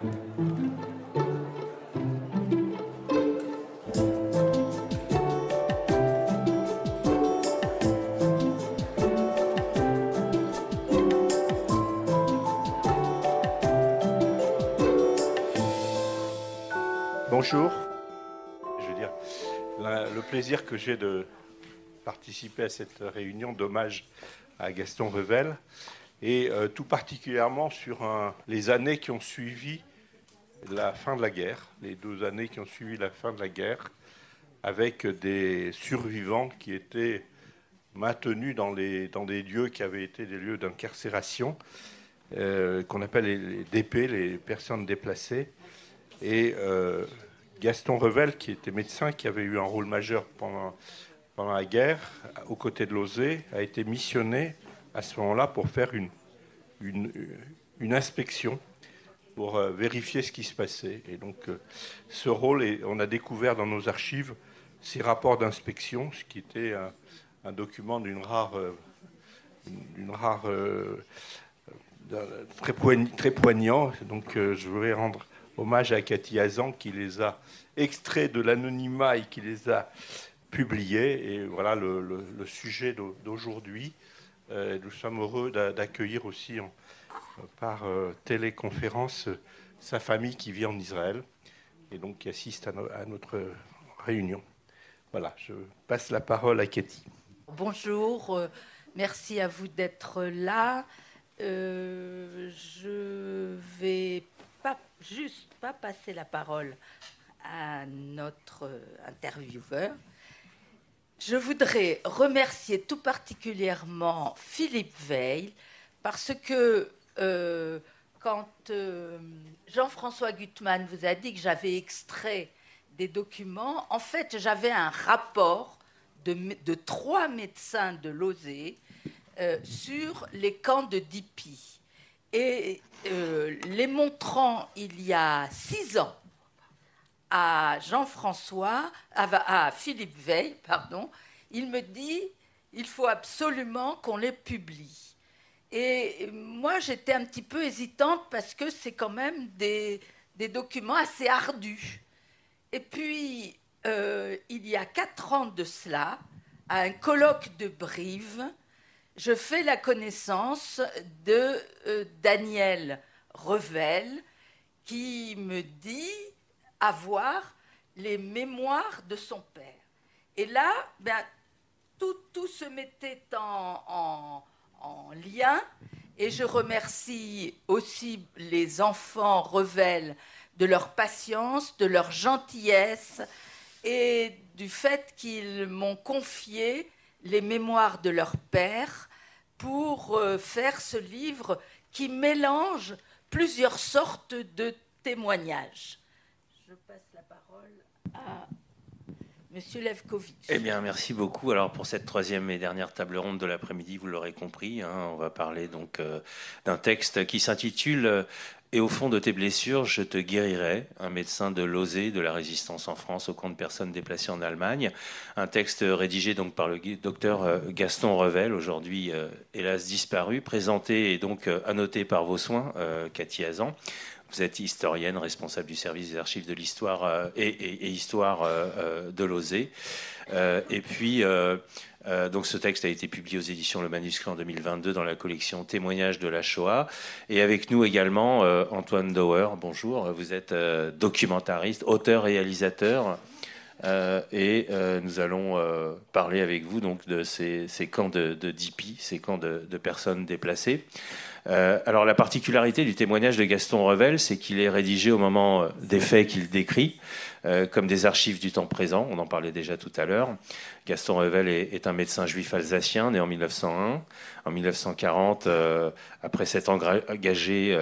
Bonjour. Je veux dire, le plaisir que j'ai de participer à cette réunion d'hommage à Gaston Revel et euh, tout particulièrement sur les années qui ont suivi la fin de la guerre, les deux années qui ont suivi la fin de la guerre, avec des survivants qui étaient maintenus dans, des lieux qui avaient été des lieux d'incarcération, euh, qu'on appelle les, DP, les personnes déplacées. Et euh, Gaston Revel, qui était médecin, qui avait eu un rôle majeur pendant, pendant la guerre, aux côtés de Lozé, a été missionné à ce moment-là pour faire une, une, inspection pour euh, vérifier ce qui se passait. Et donc, euh, ce rôle, on a découvert dans nos archives ces rapports d'inspection, ce qui était un, document d'une rare, euh, rare très, poignant, très poignant. Donc, je voudrais rendre hommage à Cathy Hazan qui les a extraits de l'anonymat et qui les a publiés. Et voilà le, sujet d'aujourd'hui. Euh, nous sommes heureux d'accueillir aussi par euh, téléconférence sa famille qui vit en Israël et donc qui assiste à, notre réunion. Voilà, je passe la parole à Cathy. Bonjour, euh, merci à vous d'être là. je vais pas juste pas passer la parole à notre intervieweur. Je voudrais remercier tout particulièrement Philippe Veil parce que euh, quand euh, Jean-François Gutmann vous a dit que j'avais extrait des documents, en fait j'avais un rapport de, trois médecins de Lozé euh, sur les camps de Dipi. Et les montrant il y a six ans à Jean-François, à, Philippe Veil, pardon, il me dit il faut absolument qu'on les publie. Et moi, j'étais un petit peu hésitante parce que c'est quand même des, documents assez ardus. Et puis, euh, il y a quatre ans de cela, à un colloque de Brive, je fais la connaissance de euh, Daniel Revel qui me dit avoir les mémoires de son père. Et là, ben, tout, tout se mettait en, en, lien. Et je remercie aussi les enfants Revel de leur patience, de leur gentillesse et du fait qu'ils m'ont confié les mémoires de leur père pour euh, faire ce livre qui mélange plusieurs sortes de témoignages je passe la parole à Monsieur Levkovitch. Eh bien, merci beaucoup. Alors, pour cette troisième et dernière table ronde de l'après-midi, vous l'aurez compris, hein, on va parler donc euh, d'un texte qui s'intitule euh, Et au fond de tes blessures, je te guérirai, un médecin de l'OSE, de la résistance en France au camp de personnes déplacées en Allemagne. Un texte rédigé donc par le docteur euh, Gaston Revel, aujourd'hui hélas disparu, présenté et donc annoté par vos soins, Cathy Hazan. Vous êtes historienne, responsable du service des archives de l'histoire euh, et, histoire euh, euh, de l'OSE. et puis, donc ce texte a été publié aux éditions Le Manuscrit en 2022 dans la collection Témoignages de la Shoah. Et avec nous également Antoine Dauer. Bonjour, vous êtes documentariste, auteur, réalisateur. et nous allons parler avec vous donc de ces, camps de, de ces camps de personnes déplacées. Euh, alors la particularité du témoignage de Gaston Revel, c'est qu'il est rédigé au moment euh, des faits qu'il décrit, euh, comme des archives du temps présent. On en parlait déjà tout à l'heure. Gaston Revel est, un médecin juif alsacien, né en 1901. En 1940, après s'être engagé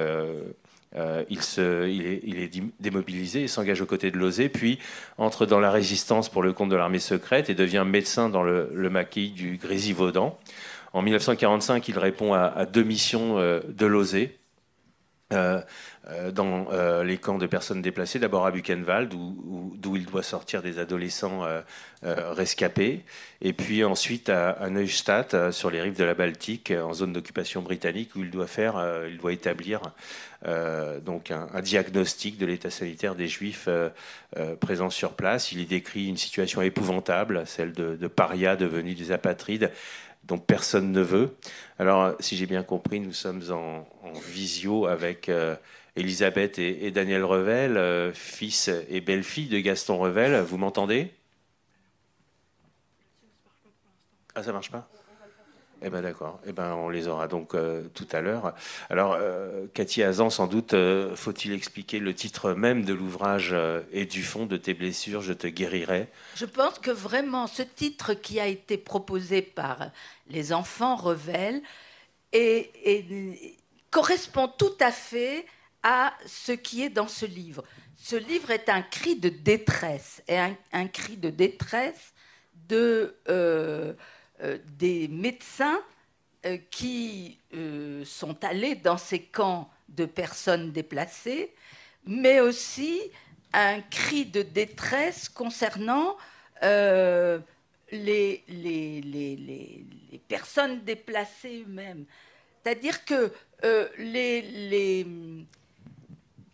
il, est, démobilisé et s'engage aux côtés de Lozé, puis entre dans la résistance pour le compte de l'armée secrète et devient médecin dans le, le maquis du Grésivaudan. En 1945, il répond à, deux missions euh, de l'OSE. euh, euh, dans les camps de personnes déplacées, d'abord à Buchenwald, d'où il doit sortir des adolescents rescapés, et puis ensuite à, Neustadt, sur les rives de la Baltique, en zone d'occupation britannique, où il doit faire, il doit établir donc un, diagnostic de l'état sanitaire des Juifs présents sur place. Il y décrit une situation épouvantable, celle de, de parias devenus des apatrides dont personne ne veut. Alors, si j'ai bien compris, nous sommes en, visio avec euh, Elisabeth et, Daniel Revel, euh, fils et belle-fille de Gaston Revel. Vous m'entendez? Ah, ça marche pas eh ben d'accord. Eh ben on les aura donc euh, tout à l'heure. Alors euh, Cathy Azan, sans doute euh, faut-il expliquer le titre même de l'ouvrage et du fond de tes blessures, je te guérirai? Je pense que vraiment ce titre qui a été proposé par les enfants Revel et, correspond tout à fait à ce qui est dans ce livre. Ce livre est un cri de détresse et un cri de détresse de des médecins euh, qui euh, sont allés dans ces camps de personnes déplacées, mais aussi un cri de détresse concernant les, personnes déplacées eux-mêmes. C'est-à-dire que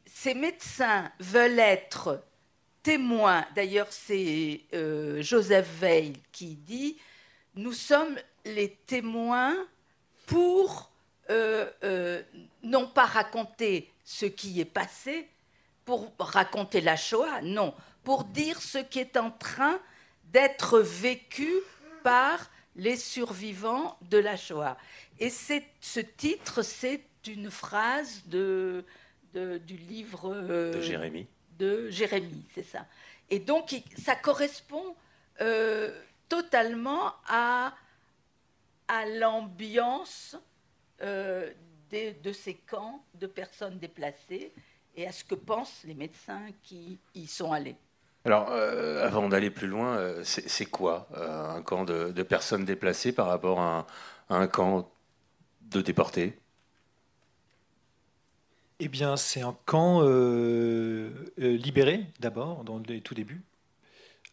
ces médecins veulent être témoins. D'ailleurs, c'est Joseph Veil qui dit nous sommes les témoins pour euh, euh, non pas raconter ce qui est passé, pour raconter la Shoah, non, pour dire ce qui est en train d'être vécu par les survivants de la Shoah. Et ce titre, c'est une phrase de, du livre euh, de Jérémie. De Jérémie, c'est ça. Et donc, ça correspond totalement à, à l'ambiance euh, de ces camps de personnes déplacées et à ce que pensent les médecins qui y sont allés. Alors, euh, avant d'aller plus loin, euh, c'est quoi un camp de, personnes déplacées par rapport à un, camp de déportés? Eh bien, c'est un camp libéré d'abord, dans les tout débuts,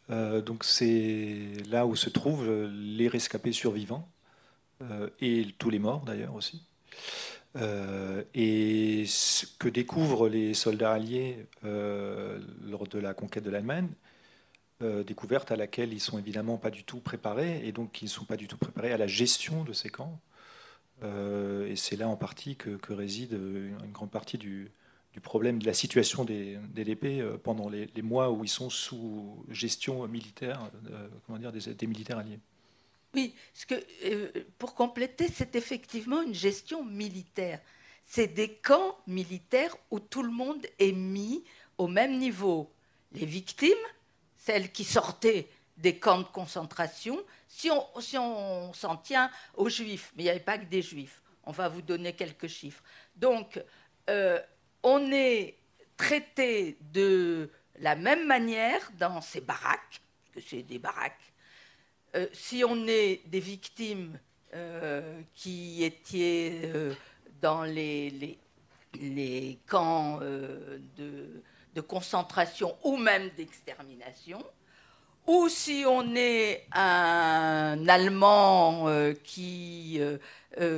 donc c'est là où se trouvent les rescapés survivants euh, et tous les morts d'ailleurs aussi. Euh, et ce que découvrent les soldats alliés lors de la conquête de l'Allemagne, découverte à laquelle ils sont évidemment pas du tout préparés, et donc ils ne sont pas du tout préparés à la gestion de ces camps. et c'est là en partie que réside une grande partie du, du problème de la situation des, DP euh, pendant les, mois où ils sont sous gestion militaire, euh, comment dire, des, militaires alliés. Oui, ce que, euh, pour compléter, c'est effectivement une gestion militaire. C'est des camps militaires où tout le monde est mis au même niveau. Les victimes, celles qui sortaient des camps de concentration, si on s'en tient aux juifs, mais il n'y avait pas que des juifs, on va vous donner quelques chiffres. Donc, on est traité de la même manière dans ces baraques, que c'est des baraques. Euh, si on est des victimes euh, qui étaient euh, dans les, camps de, concentration ou même d'extermination, ou si on est un Allemand qui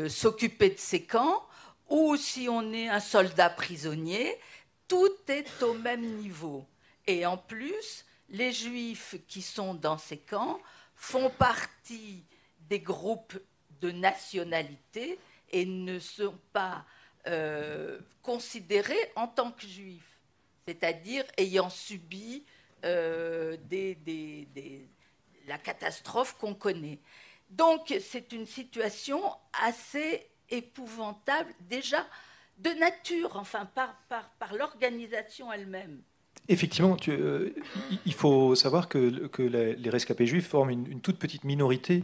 s'occupait de ces camps, ou si on est un soldat prisonnier, tout est au même niveau. Et en plus, les juifs qui sont dans ces camps font partie des groupes de nationalité et ne sont pas euh, considérés en tant que juifs, c'est-à-dire ayant subi euh, la catastrophe qu'on connaît. Donc c'est une situation assez épouvantable, déjà de nature, enfin par, par, par l'organisation elle-même. Effectivement, euh, il faut savoir que, que les rescapés juifs forment une, toute petite minorité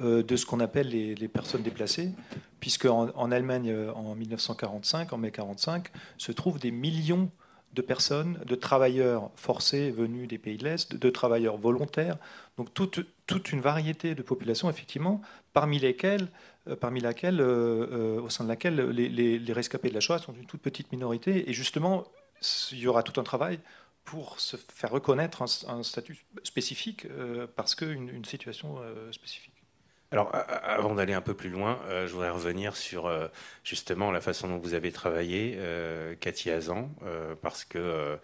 euh, de ce qu'on appelle les, personnes déplacées, puisque en, Allemagne, euh, en 1945, en mai 1945, se trouvent des millions de personnes, de travailleurs forcés venus des pays de l'Est, de travailleurs volontaires. Donc toute toute une variété de populations, effectivement, parmi lesquelles, parmi laquelle, au sein de laquelle les, rescapés de la Shoah sont une toute petite minorité. Et justement, il y aura tout un travail pour se faire reconnaître un, statut spécifique parce qu'une une situation spécifique. Alors, avant d'aller un peu plus loin, euh, je voudrais revenir sur euh, justement la façon dont vous avez travaillé, euh, Cathy Azan, parce que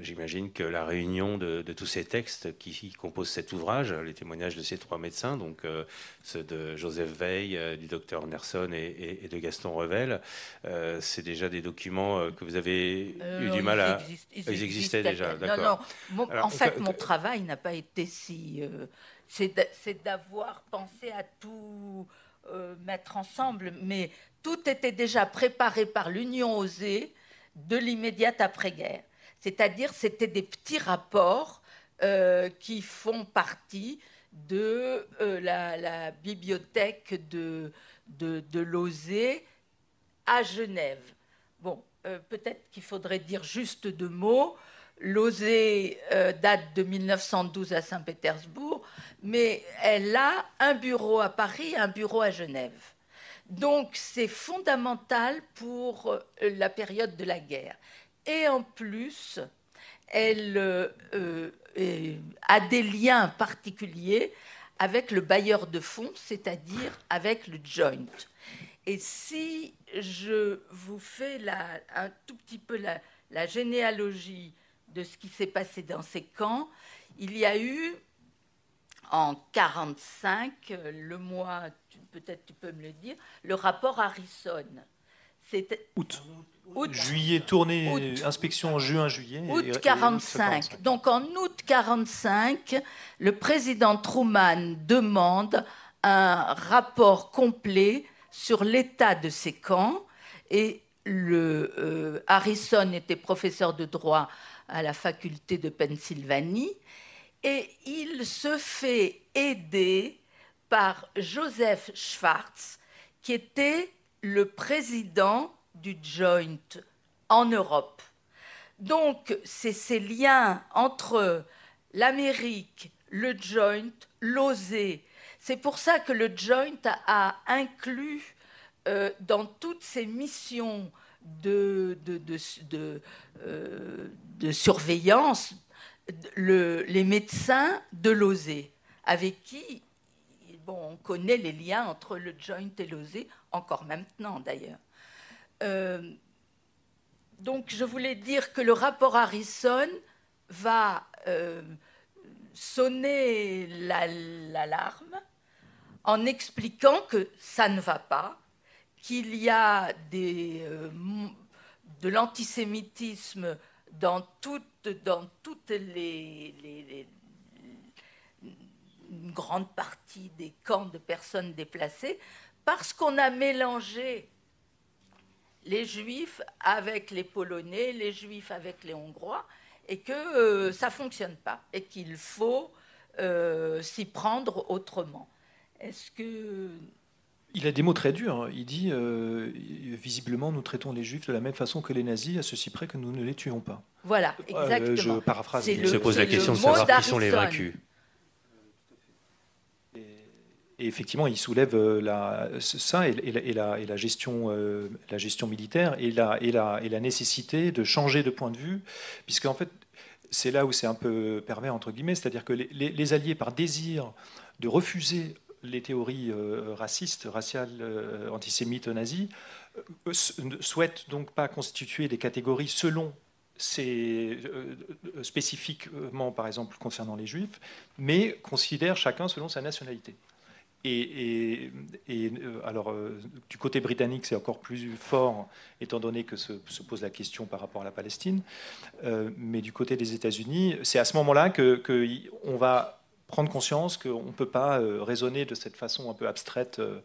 j'imagine que la réunion de, tous ces textes qui, composent cet ouvrage, les témoignages de ces trois médecins, donc ceux de Joseph Veil, du docteur Anderson et, de Gaston Revel, c'est déjà des documents que vous avez eu du mal à. ils, existaient déjà, d'accord. Non, non. en fait, mon travail n'a pas été si c'est d'avoir pensé à tout euh, mettre ensemble, mais tout était déjà préparé par l'Union osée de l'immédiate après-guerre. C'est-à-dire, c'était des petits rapports euh, qui font partie de euh, la, bibliothèque de, de, à Genève. Bon, peut-être qu'il faudrait dire juste deux mots. Lozé date de 1912 à Saint-Pétersbourg mais elle a un bureau à Paris, un bureau à Genève. Donc c'est fondamental pour euh, la période de la guerre. Et en plus, elle euh, euh, a des liens particuliers avec le bailleur de fonds, c'est-à-dire avec le joint. Et si je vous fais un tout petit peu la généalogie de ce qui s'est passé dans ces camps, il y a eu en 45, le mois, peut-être tu peux me le dire, le rapport Harrison. C'était août. Juillet, tournée, inspection en juin, juillet. Août 45. Donc en août 45, le président Truman demande un rapport complet sur l'état de ces camps et le euh, Harrison était professeur de droit à la faculté de Pennsylvanie et il se fait aider par Joseph Schwartz, qui était le président du Joint en Europe. Donc, c'est ces liens entre l'Amérique, le Joint, l'OSE. C'est pour ça que le Joint a, inclus euh, dans toutes ses missions euh, de surveillance, les médecins de l'OSE, avec qui on connaît les liens entre le joint et l'OSE, encore maintenant d'ailleurs. Euh, donc je voulais dire que le rapport Harrison va euh, sonner l'alarme en expliquant que ça ne va pas, qu'il y a euh, de l'antisémitisme dans toutes, les, grande partie des camps de personnes déplacées, parce qu'on a mélangé les juifs avec les polonais, les juifs avec les hongrois, et que euh, ça ne fonctionne pas, et qu'il faut euh, s'y prendre autrement. Est-ce que il a des mots très durs. Hein. Il dit euh, visiblement, nous traitons les juifs de la même façon que les nazis, à ceci près que nous ne les tuons pas. Voilà, euh, exactement. je paraphrase. Il se pose la question de savoir qui sont les vaincus. Et effectivement, il soulève euh, la, ça et, la, et la, gestion, la gestion militaire et la, et, la, et la nécessité de changer de point de vue, puisque en fait, c'est là où c'est un peu pervers, entre guillemets, c'est-à-dire que les, les, Alliés, par désir de refuser les théories euh, racistes, raciales, euh, antisémites, nazies, euh, ne souhaitent donc pas constituer des catégories selon ces, spécifiquement, par exemple, concernant les juifs, mais considèrent chacun selon sa nationalité. Et, alors, du côté britannique, c'est encore plus fort, étant donné que se, pose la question par rapport à la Palestine. mais du côté des États-Unis, c'est à ce moment-là qu'on que va prendre conscience qu'on ne peut pas euh, raisonner de cette façon un peu abstraite euh,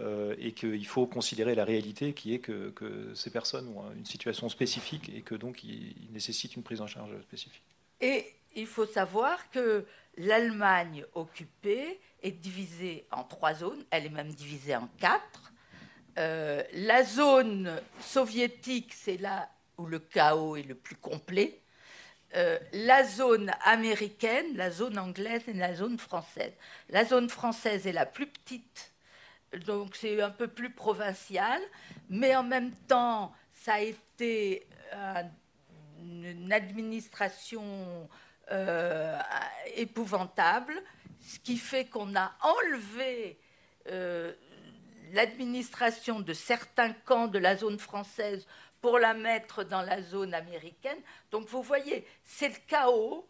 euh, et qu'il faut considérer la réalité qui est que, ces personnes ont une situation spécifique et que donc ils, nécessitent une prise en charge spécifique. Et il faut savoir que l'Allemagne occupée est divisée en trois zones, elle est même divisée en quatre. la zone soviétique, c'est là où le chaos est le plus complet. Euh, la zone américaine, la zone anglaise et la zone française. La zone française est la plus petite, donc c'est un peu plus provincial, mais en même temps, ça a été une administration euh, épouvantable, ce qui fait qu'on a enlevé euh, l'administration de certains camps de la zone française pour la mettre dans la zone américaine. Donc vous voyez, c'est le chaos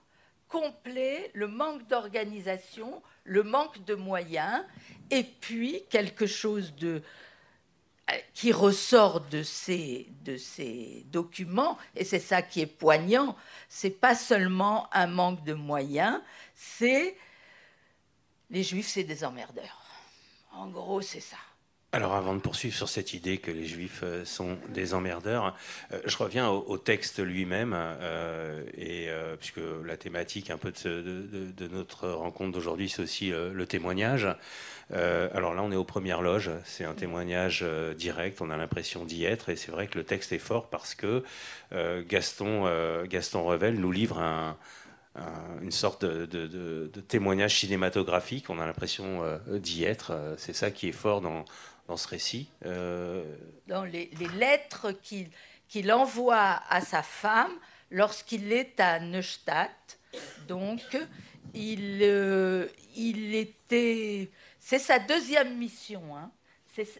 complet, le manque d'organisation, le manque de moyens, et puis quelque chose de, euh, qui ressort de ces, documents, et c'est ça qui est poignant, c'est pas seulement un manque de moyens, c'est les juifs, c'est des emmerdeurs. En gros, c'est ça. Alors avant de poursuivre sur cette idée que les juifs euh, sont des emmerdeurs, euh, je reviens au, texte lui-même, euh, et puisque la thématique un peu de, notre rencontre d'aujourd'hui, c'est aussi le témoignage. alors là, on est aux premières loges, c'est un témoignage direct, on a l'impression d'y être, et c'est vrai que le texte est fort parce que Gaston, Gaston Revel nous livre une sorte de, témoignage cinématographique. On a l'impression d'y être. C'est ça qui est fort dans, dans ce récit euh, Dans les, lettres qu'il envoie à sa femme lorsqu'il est à Neustadt. Donc, il, euh, il était. C'est sa deuxième mission. Hein.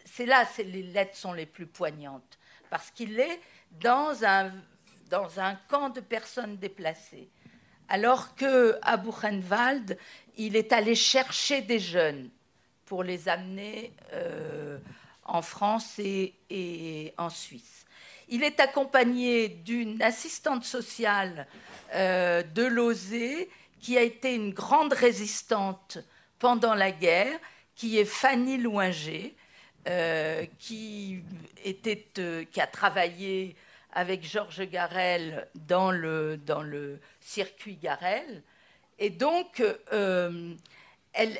C'est là que les lettres sont les plus poignantes. Parce qu'il est dans un, dans un camp de personnes déplacées. Alors qu'à Buchenwald, il est allé chercher des jeunes pour les amener euh, en France et, en Suisse. Il est accompagné d'une assistante sociale euh, de Lozé qui a été une grande résistante pendant la guerre, qui est Fanny Louinger, euh, qui, a travaillé avec Georges Garel dans le, dans le circuit Garel. Et donc, elle,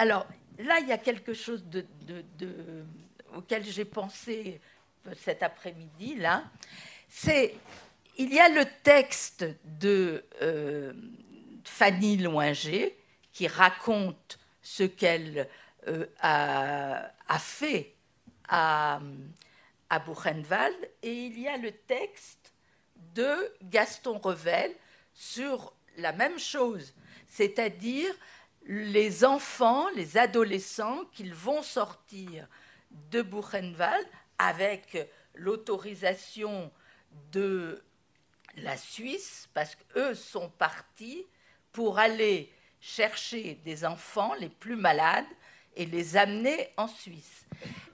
alors là, il y a quelque chose auquel j'ai pensé cet après-midi là. C'est il y a le texte de euh, Fanny Loinger qui raconte ce qu'elle euh, a, fait à Buchenwald et il y a le texte de Gaston Revel sur la même chose, c'est-à-dire les enfants, les adolescents qu'ils vont sortir de Buchenwald avec l'autorisation de la Suisse, parce qu'eux sont partis pour aller chercher des enfants les plus malades et les amener en Suisse.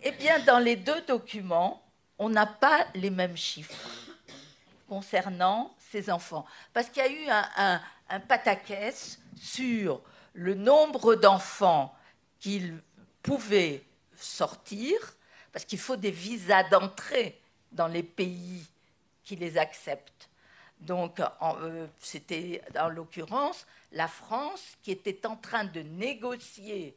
Eh bien, dans les deux documents, on n'a pas les mêmes chiffres concernant ces enfants, parce qu'il y a eu un, un, un pataquès sur le nombre d'enfants qu'ils pouvaient sortir, parce qu'il faut des visas d'entrée dans les pays qui les acceptent. Donc, euh, c'était en l'occurrence la France qui était en train de négocier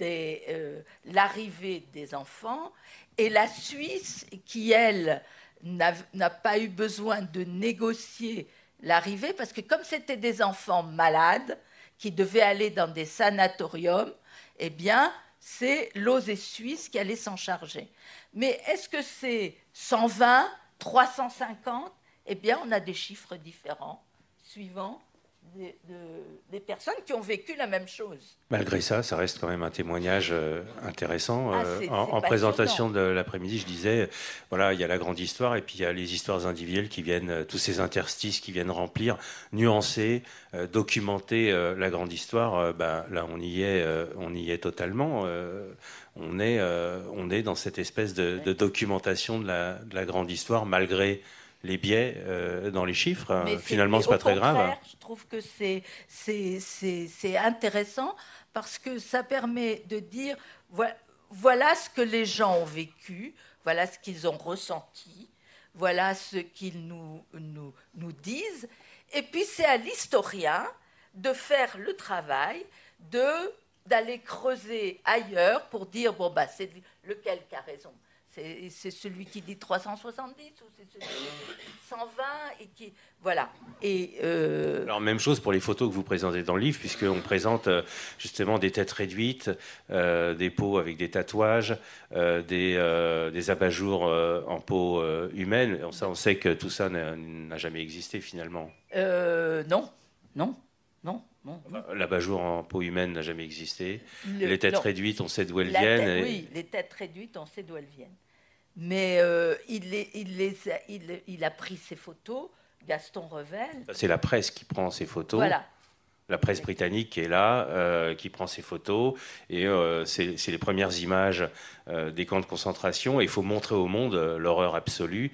euh, l'arrivée des enfants et la Suisse qui, elle, n'a pas eu besoin de négocier l'arrivée parce que comme c'était des enfants malades, qui devaient aller dans des sanatoriums, eh bien, c'est l'OSE suisse qui allait s'en charger. Mais est-ce que c'est 120, 350 Eh bien, on a des chiffres différents suivant des, personnes qui ont vécu la même chose. Malgré ça, ça reste quand même un témoignage euh, intéressant. Ah, euh, en, présentation de l'après-midi, je disais, voilà, il y a la grande histoire et puis il y a les histoires individuelles qui viennent, euh, tous ces interstices qui viennent remplir, nuancer, documenter la grande histoire. Ben, là, on y est, on y est totalement. on est, on est dans cette espèce de, documentation de la, de la grande histoire, malgré les biais euh, dans les chiffres. Mais Finalement, c'est pas très grave. Je trouve que c'est intéressant parce que ça permet de dire voilà, ce que les gens ont vécu, voilà ce qu'ils ont ressenti, voilà ce qu'ils nous, nous, nous disent. Et puis c'est à l'historien de faire le travail de d'aller creuser ailleurs pour dire bon bah c'est lequel qui a raison C'est celui qui dit 370 ou c'est celui qui dit 120 et qui voilà. Et euh, alors même chose pour les photos que vous présentez dans le livre, puisqu'on présente euh, justement des têtes réduites, euh, des peaux avec des tatouages, des, des abat-jours en peau humaine. Ça, on sait que tout ça n'a jamais existé finalement. non, non, non. L'abat-jour en peau humaine n'a jamais existé. les têtes réduites, on sait d'où elles viennent. Oui, les têtes réduites, on sait d'où elles viennent. Mais euh, il, les, il, les a, il, il, a pris ces photos, Gaston Revel. C'est la presse qui prend ces photos. Voilà la presse britannique qui est là, euh, qui prend ses photos, et euh, c'est les premières images des camps de concentration. Et il faut montrer au monde l'horreur absolue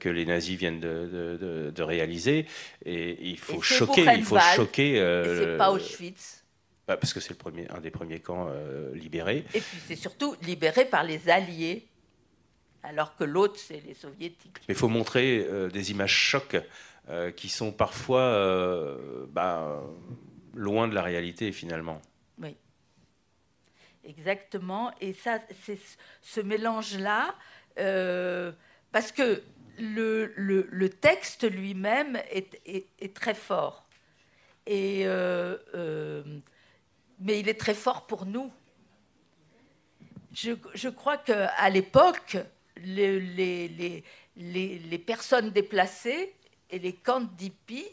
que les nazis viennent de, réaliser. Et il faut choquer, il faut choquer. c'est pas Auschwitz. Bah, parce que c'est le premier, un des premiers camps libérés. Et puis c'est surtout libéré par les Alliés, alors que l'autre c'est les Soviétiques. Mais il faut montrer des images chocs. qui sont parfois bah, loin de la réalité finalement. Oui, exactement. Et ça, c'est ce mélange-là, euh, parce que le, le, texte lui-même est, est, très fort. Et, euh, euh, mais il est très fort pour nous. Je, je crois qu'à l'époque, les, personnes déplacées et les camps d'Hippie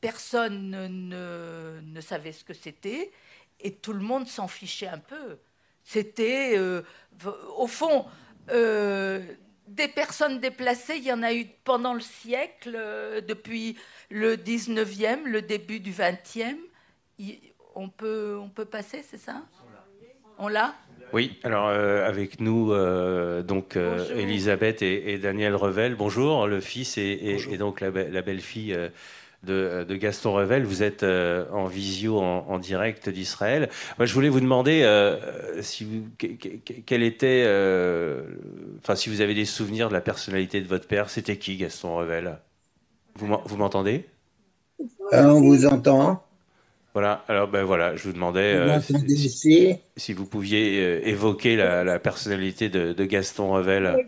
personne ne, ne, savait ce que c'était et tout le monde s'en fichait un peu. C'était, euh, au fond, euh, des personnes déplacées, il y en a eu pendant le siècle, euh, depuis le 19e, le début du 20e. on, peut, on peut passer, c'est ça? On l'a oui, alors avec nous, donc Elisabeth et, Daniel Revel. Bonjour, le fils et, et donc la, la belle-fille de, Gaston Revel. Vous êtes euh, en visio, en, direct d'Israël. Moi, je voulais vous demander euh, si vous, quel était, euh, enfin, si vous avez des souvenirs de la personnalité de votre père. C'était qui, Gaston Revel? Vous m'entendez? On vous entend. Voilà, alors ben voilà, je vous demandais si, vous pouviez évoquer la, personnalité de, de Gaston Revel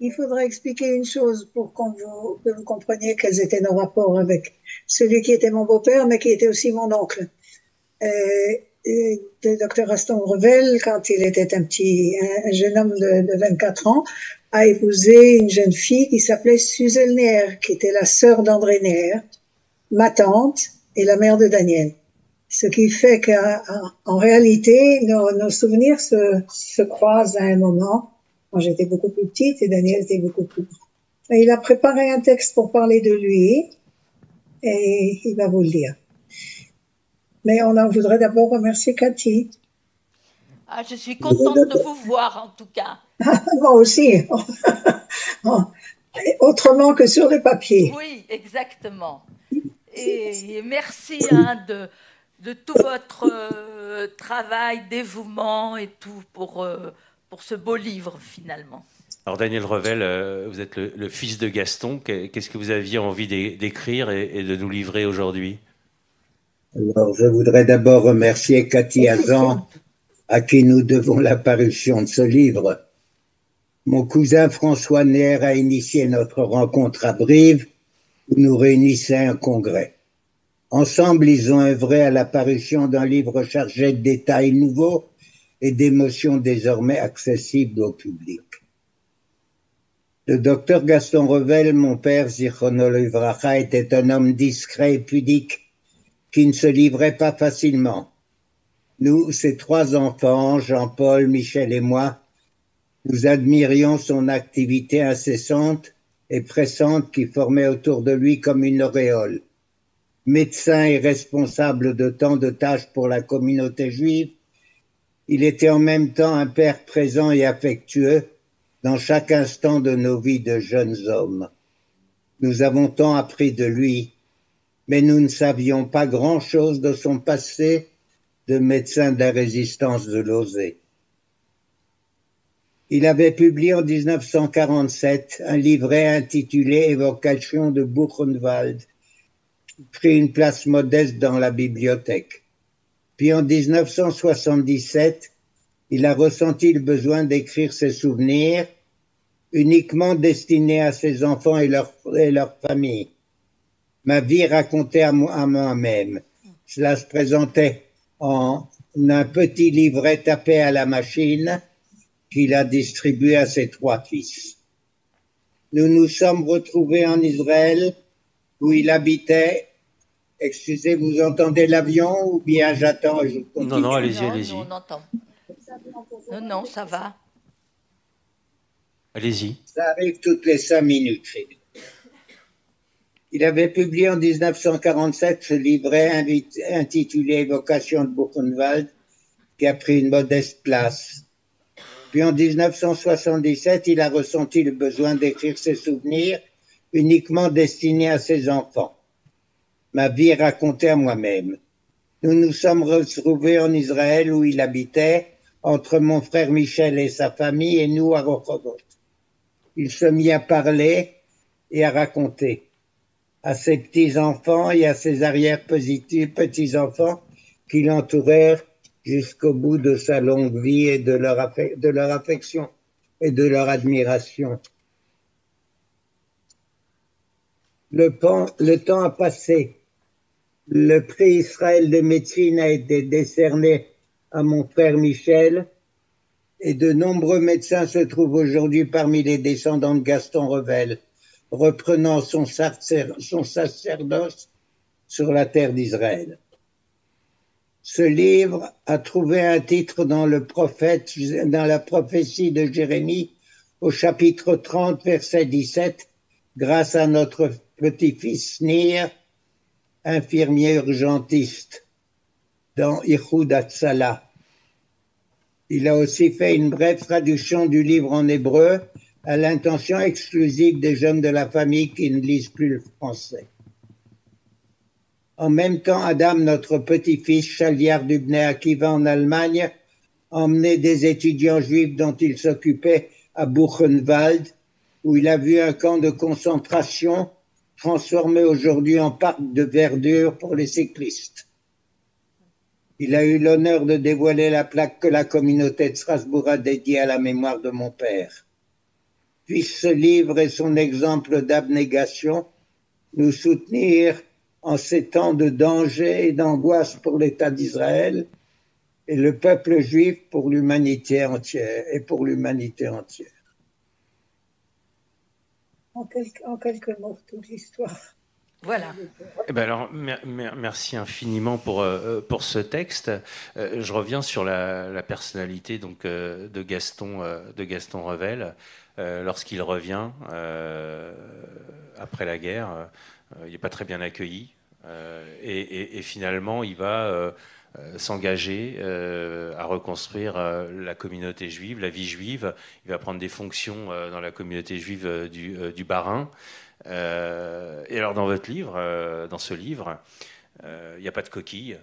il faudrait expliquer une chose pour vous, que vous compreniez quels étaient nos rapports avec celui qui était mon beau-père, mais qui était aussi mon oncle. Euh, le docteur Aston Revel, quand il était un petit, un jeune homme de, de 24 ans, a épousé une jeune fille qui s'appelait Suzelle Neher, qui était la sœur d'André Neher, ma tante et la mère de Daniel. Ce qui fait qu'en réalité, nos, nos souvenirs se, se croisent à un moment moi, j'étais beaucoup plus petite et Daniel était beaucoup plus grand. il a préparé un texte pour parler de lui et il va vous le dire. Mais on en voudrait d'abord remercier Cathy. Ah, je suis contente de vous voir en tout cas. Moi aussi. Autrement que sur le papier. Oui, exactement. Et, merci hein, de, de, tout votre euh, travail, dévouement et tout pour, euh, pour ce beau livre finalement. Alors Daniel Revel, euh, vous êtes le, fils de Gaston. Qu'est-ce que vous aviez envie d'écrire et, de nous livrer aujourd'hui? Alors je voudrais d'abord remercier Cathy Azan, à qui nous devons la parution de ce livre. Mon cousin François Nair a initié notre rencontre à Brive, où nous réunissait un congrès. Ensemble, ils ont œuvré à la parution d'un livre chargé de détails nouveaux et d'émotions désormais accessibles au public. Le docteur Gaston Revel, mon père Zichronol était un homme discret et pudique qui ne se livrait pas facilement. Nous, ses trois enfants, Jean-Paul, Michel et moi, nous admirions son activité incessante et pressante qui formait autour de lui comme une auréole. Médecin et responsable de tant de tâches pour la communauté juive, il était en même temps un père présent et affectueux dans chaque instant de nos vies de jeunes hommes. Nous avons tant appris de lui, mais nous ne savions pas grand-chose de son passé de médecin de la résistance de Lozé. Il avait publié en 1947 un livret intitulé Évocation de Buchenwald, prit une place modeste dans la bibliothèque. Puis en 1977, il a ressenti le besoin d'écrire ses souvenirs uniquement destiné à ses enfants et leur, et leur famille. Ma vie racontée à moi-même. Cela se présentait en un petit livret tapé à la machine qu'il a distribué à ses trois fils. Nous nous sommes retrouvés en Israël où il habitait. Excusez, vous entendez l'avion ou bien j'attends Non, non, allez-y, allez-y. Non, non, non, ça va. Allez-y. Ça arrive toutes les cinq minutes chez Il avait publié en 1947 ce livret intitulé Vocation de Buchenwald, qui a pris une modeste place. Puis en 1977, il a ressenti le besoin d'écrire ses souvenirs uniquement destinés à ses enfants. Ma vie racontée à moi-même. Nous nous sommes retrouvés en Israël où il habitait, entre mon frère Michel et sa famille et nous à Rochovot il se mit à parler et à raconter à ses petits-enfants et à ses arrière-petits-enfants qui l'entourèrent jusqu'au bout de sa longue vie et de leur, affection et de leur admiration. Le temps a passé. Le prix Israël de médecine a été décerné à mon frère Michel et de nombreux médecins se trouvent aujourd'hui parmi les descendants de Gaston Revel, reprenant son, sacerdoce sur la terre d'Israël. Ce livre a trouvé un titre dans le prophète, dans la prophétie de Jérémie au chapitre 30, verset 17, grâce à notre petit-fils Nir, infirmier urgentiste, dans Ichud Atzala. Il a aussi fait une brève traduction du livre en hébreu à l'intention exclusive des jeunes de la famille qui ne lisent plus le français. En même temps, Adam, notre petit-fils, Chaliard Dubner, Akiva en Allemagne, emmenait des étudiants juifs dont il s'occupait à Buchenwald, où il a vu un camp de concentration transformé aujourd'hui en parc de verdure pour les cyclistes. Il a eu l'honneur de dévoiler la plaque que la communauté de Strasbourg a dédiée à la mémoire de mon père. Puisse ce livre et son exemple d'abnégation nous soutenir en ces temps de danger et d'angoisse pour l'État d'Israël et le peuple juif pour l'humanité entière et pour l'humanité entière. En, en quelques mots, toute l'histoire. Voilà. Eh ben alors, merci infiniment pour, euh, pour ce texte. Euh, je reviens sur la, personnalité donc, euh, de, Gaston, de Gaston Revel. Lorsqu'il revient après la guerre, il n'est pas très bien accueilli. Et, finalement, il va s'engager à reconstruire la communauté juive, la vie juive. Il va prendre des fonctions dans la communauté juive du, du Bas-Rhin. Euh, et alors dans votre livre, euh, dans ce livre, euh, il n'y a pas de coquille,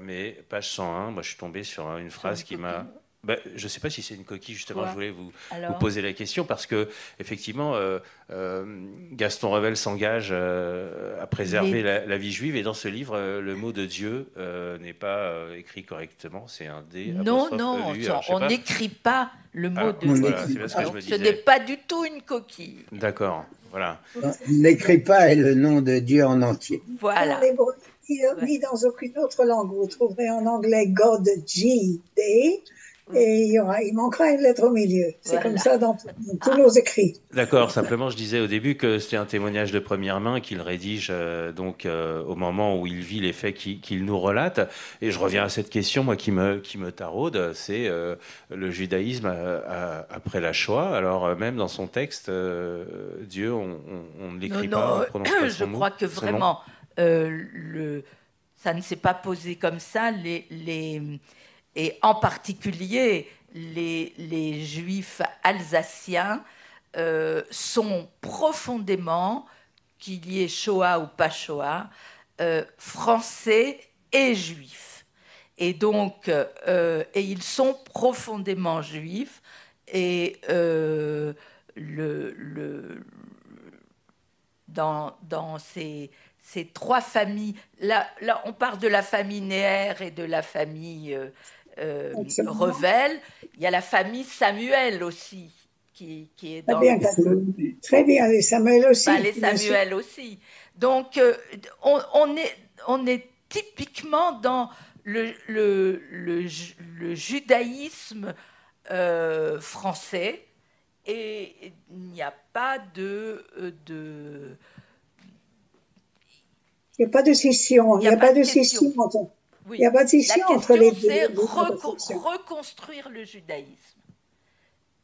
mais page 101, moi je suis tombé sur une phrase qui m'a... Ben, je ne sais pas si c'est une coquille, justement, je voulais vous, vous, poser la question, parce que, effectivement, Gaston Revel s'engage à préserver la, vie juive, et dans ce livre, le mot de Dieu n'est pas écrit correctement, c'est un D. Non, non, on n'écrit pas le mot ah, de Dieu. ce n'est pas du tout une coquille. D'accord. Voilà. N'écrit pas le nom de Dieu en entier. Voilà. Ni dans aucune autre langue. Vous trouverez en anglais God G Day et il, y aura, il manquera une lettre au milieu. C'est comme ça dans, tous nos écrits. D'accord. Simplement, je disais au début que c'était un témoignage de première main qu'il rédige euh, donc euh, au moment où il vit les faits qu'il nous relate. Et je reviens à cette question, moi, qui me qui me taraude, c'est euh, le judaïsme après la Shoah. Alors même dans son texte, Dieu, on, ne l'écrit pas. Non, je crois que vraiment le ça ne s'est pas posé comme ça. Les, les, et en particulier les, juifs alsaciens euh, sont profondément, qu'il y ait Shoah ou pas Shoah, euh, français et juifs. Et donc, euh, et ils sont profondément juifs. Et le, dans, dans ces, ces, trois familles, là, là, on parle de la famille Néer et de la famille euh, Revel. Il y a la famille Samuel aussi, qui, est dans Très bien, Très bien, les Samuel aussi. les Samuel aussi. Donc, euh, on, est, on est typiquement dans le, le, le, judaïsme euh, français et il n'y a pas de, de il n'y a pas de scission. Il n'y a, pas de scission il n'y a pas de scission entre les deux. c'est reconstruire le judaïsme.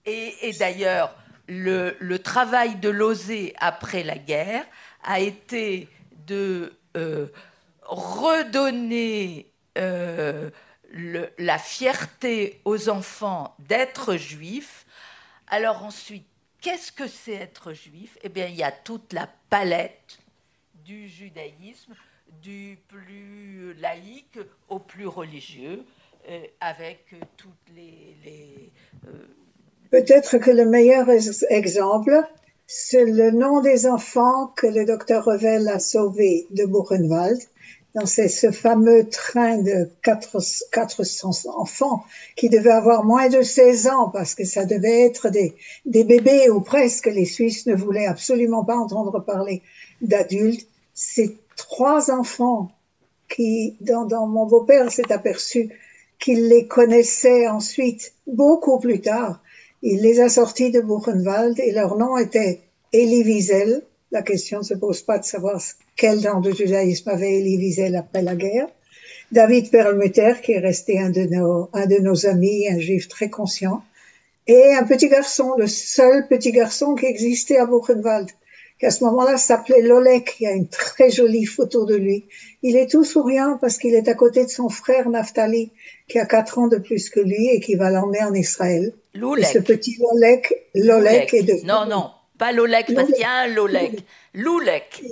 Et, d'ailleurs, le, le, travail de Lozé après la guerre a été de euh, redonner euh, le, la fierté aux enfants d'être juifs. Alors ensuite, qu'est-ce que c'est être juif? Eh bien, il y a toute la palette du judaïsme, du plus laïque au plus religieux, euh, avec toutes les... Euh, Peut-être que le meilleur exemple, c'est le nom des enfants que le docteur Revel a sauvés de Buchenwald dans ce fameux train de 400 enfants qui devait avoir moins de 16 ans parce que ça devait être des, des bébés ou presque. Les Suisses ne voulaient absolument pas entendre parler d'adultes ces trois enfants qui, dans, dans mon beau-père s'est aperçu qu'il les connaissait ensuite, beaucoup plus tard. Il les a sortis de Buchenwald et leur nom était Elie Wiesel. La question ne se pose pas de savoir quel genre de judaïsme avait Elie Wiesel après la guerre. David Perlmutter, qui est resté un de nos, un de nos amis, un juif très conscient. Et un petit garçon, le seul petit garçon qui existait à Buchenwald qui à ce moment-là s'appelait Lolek. Il y a une très jolie photo de lui. Il est tout souriant parce qu'il est à côté de son frère Naftali, qui a quatre ans de plus que lui et qui va l'emmener en Israël. Lolek. ce petit Lolek, Lolek, est de... Non, non, pas Lolek, parce qu'il y a un Lolek. Lolek.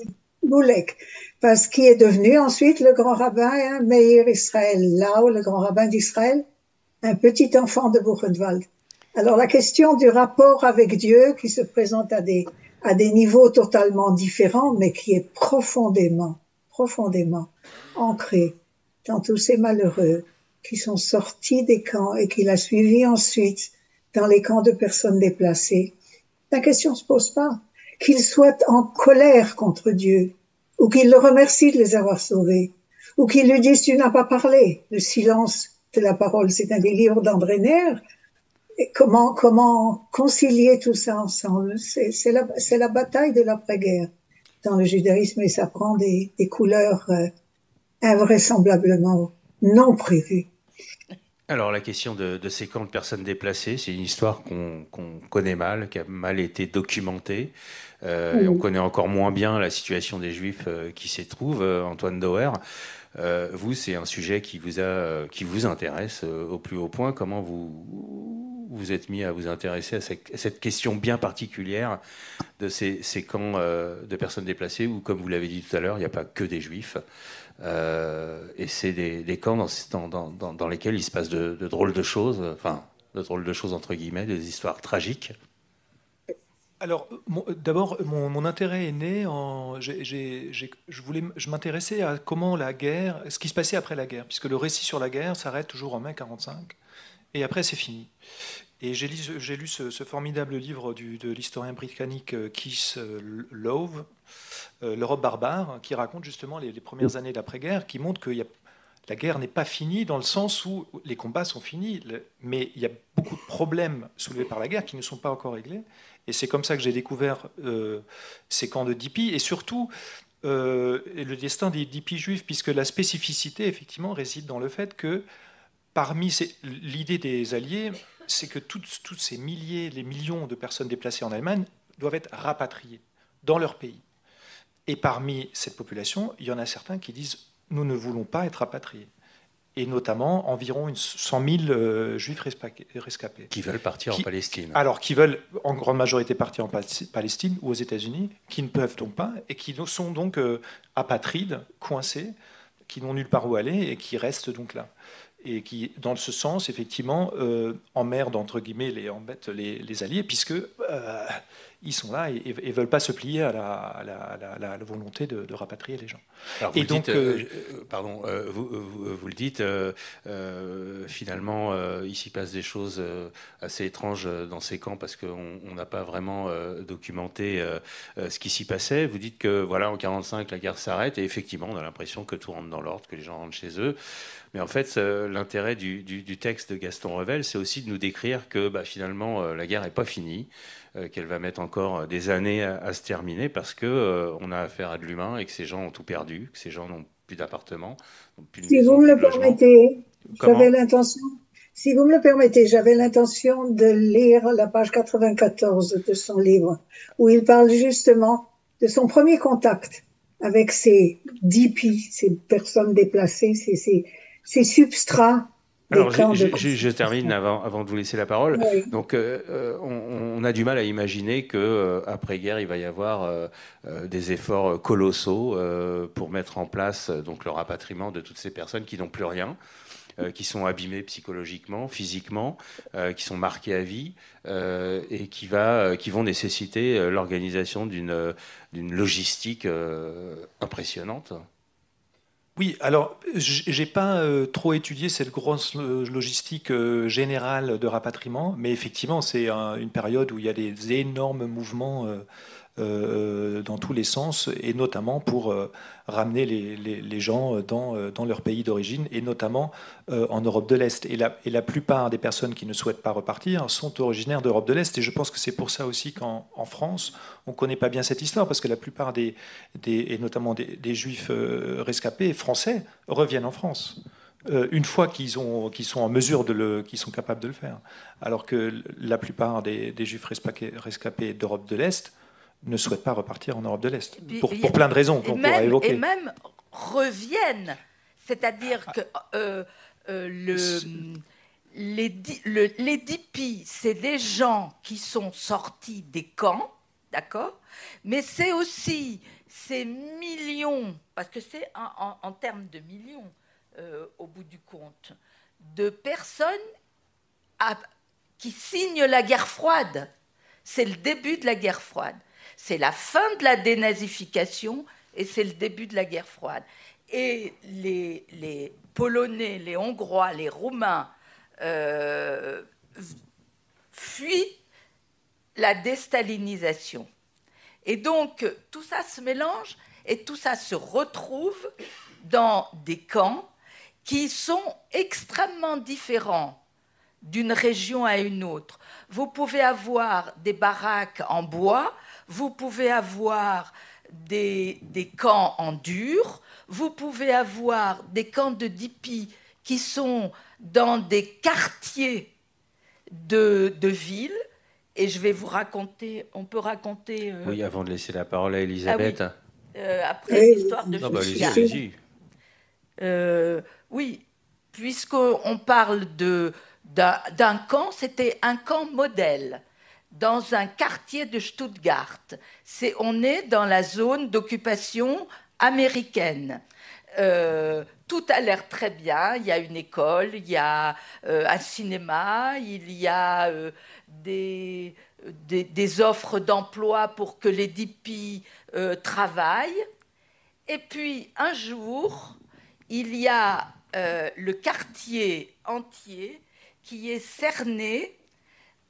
Lolek. Parce qu'il est devenu ensuite le grand rabbin, hein, Meir Israël, là le grand rabbin d'Israël, un petit enfant de Buchenwald. Alors la question du rapport avec Dieu qui se présente à des à des niveaux totalement différents, mais qui est profondément, profondément ancré dans tous ces malheureux qui sont sortis des camps et qu'il a suivi ensuite dans les camps de personnes déplacées. La question se pose pas. Qu'ils soient en colère contre Dieu, ou qu'ils le remercient de les avoir sauvés, ou qu'ils lui disent tu n'as pas parlé. Le silence de la parole, c'est un des livres d'André comment, comment concilier tout ça ensemble? C'est la, la, bataille de l'après-guerre dans le judaïsme et ça prend des, des couleurs euh, invraisemblablement non prévues. Alors la question de, de, ces camps de personnes déplacées, c'est une histoire qu'on connaît mal, qui a mal été documentée. Euh, On connaît encore moins bien la situation des Juifs euh, qui s'y trouvent. Antoine Dauer, vous, c'est un sujet qui vous, a, qui vous intéresse au plus haut point. Comment vous vous êtes mis à vous intéresser à cette question bien particulière de ces, camps euh, de personnes déplacées où, comme vous l'avez dit tout à l'heure, il n'y a pas que des juifs. Euh, et c'est des, camps dans, lesquels il se passe de, drôles de choses, enfin, de drôles de choses entre guillemets, des histoires tragiques. Alors, d'abord, mon, intérêt est né en. je voulais, je m'intéressais à comment la guerre, ce qui se passait après la guerre, puisque le récit sur la guerre s'arrête toujours en mai 45, et après c'est fini. Et j'ai lu, ce, formidable livre de l'historien britannique euh, Keith euh, Love, euh, L'Europe barbare, qui raconte justement les, premières années d'après-guerre, qui montre que la guerre n'est pas finie dans le sens où les combats sont finis, mais il y a beaucoup de problèmes soulevés par la guerre qui ne sont pas encore réglés. Et c'est comme ça que j'ai découvert ces camps de DP et surtout le destin des DP juifs, puisque la spécificité, effectivement, réside dans le fait que parmi l'idée des Alliés, c'est que toutes, ces milliers, les millions de personnes déplacées en Allemagne doivent être rapatriées dans leur pays. Et parmi cette population, il y en a certains qui disent nous ne voulons pas être rapatriés. Et notamment environ une 100 000 euh, juifs rescapés. Qui veulent partir en Palestine. Alors, qui veulent en grande majorité partir en Palestine ou aux États-Unis, qui ne peuvent donc pas, et qui sont donc euh, apatrides, coincés, qui n'ont nulle part où aller et qui restent donc là et qui, dans ce sens, effectivement, euh, emmerde, entre guillemets, les, embête les, les Alliés, puisque euh, ils sont là et ne veulent pas se plier à la, volonté de, rapatrier les gens. Alors, et donc, euh, euh, pardon, euh, vous, vous, le dites, finalement, il s'y passe des choses assez étranges dans ces camps parce qu'on n'a pas vraiment documenté ce qui s'y passait. Vous dites que voilà, en 45, la guerre s'arrête et effectivement, on a l'impression que tout rentre dans l'ordre, que les gens rentrent chez eux. Mais en fait, l'intérêt du, texte de Gaston Revel, c'est aussi de nous décrire que bah, finalement, la guerre n'est pas finie. Euh, qu'elle va mettre encore euh, des années à, se terminer parce que euh, on a affaire à de l'humain et que ces gens ont tout perdu, que ces gens n'ont plus d'appartement. Si vous me le permettez, j'avais l'intention. Si vous me le permettez, j'avais l'intention de lire la page 94 de son livre, où il parle justement de son premier contact avec ces DP, ces personnes déplacées, ces, ces substrats alors, je, termine avant, avant, de vous laisser la parole. Donc, euh, euh, on, a du mal à imaginer que euh, après guerre, il va y avoir des efforts colossaux pour mettre en place donc le rapatriement de toutes ces personnes qui n'ont plus rien. qui sont abîmées psychologiquement, physiquement, qui sont marquées à vie et qui, va, qui vont nécessiter l'organisation d'une logistique impressionnante. Oui, alors j'ai pas euh, trop étudié cette grosse euh, logistique euh, générale de rapatriement, mais effectivement c'est une période où il y a des énormes mouvements dans tous les sens, et notamment pour euh, ramener les, gens dans, euh, leur pays d'origine, et notamment en Europe de l'Est. Et la, plupart des personnes qui ne souhaitent pas repartir sont originaires d'Europe de l'Est, et je pense que c'est pour ça aussi qu'en en France, on ne connaît pas bien cette histoire, parce que la plupart des, et notamment des, juifs rescapés français reviennent en France. une fois qu'ils sont en mesure de le, qu'ils sont capables de le faire. Alors que la plupart des juifs rescapés d'Europe de l'Est ne souhaitent pas repartir en Europe de l'Est, pour, pour, plein de raisons qu'on pourra évoquer. Et même reviennent, c'est-à-dire que euh, euh, le, les, le, les DP, c'est des gens qui sont sortis des camps, d'accord? Mais c'est aussi ces millions, parce que c'est en, en, termes de millions, euh, au bout du compte, de personnes qui signent la guerre froide. C'est le début de la guerre froide. C'est la fin de la dénazification et c'est le début de la guerre froide. Et les, Polonais, les Hongrois, les Roumains euh, fuient la déstalinisation. Et donc, tout ça se mélange et tout ça se retrouve dans des camps qui sont extrêmement différents d'une région à une autre. Vous pouvez avoir des baraques en bois vous pouvez avoir des, camps en dur, vous pouvez avoir des camps de DP qui sont dans des quartiers de, de villes. Et je vais vous raconter, on peut raconter. Euh, oui, avant de laisser la parole à Elisabeth. Ah euh, après l'histoire de non, bah, allez-y, euh, oui, puisqu'on parle d'un camp, c'était un camp modèle dans un quartier de Stuttgart. On est dans la zone d'occupation américaine. Euh, tout a l'air très bien. Il y a une école, il y a euh, un cinéma, il y a euh, des, des, offres d'emploi pour que les DP travaillent. Et puis un jour, il y a le quartier entier qui est cerné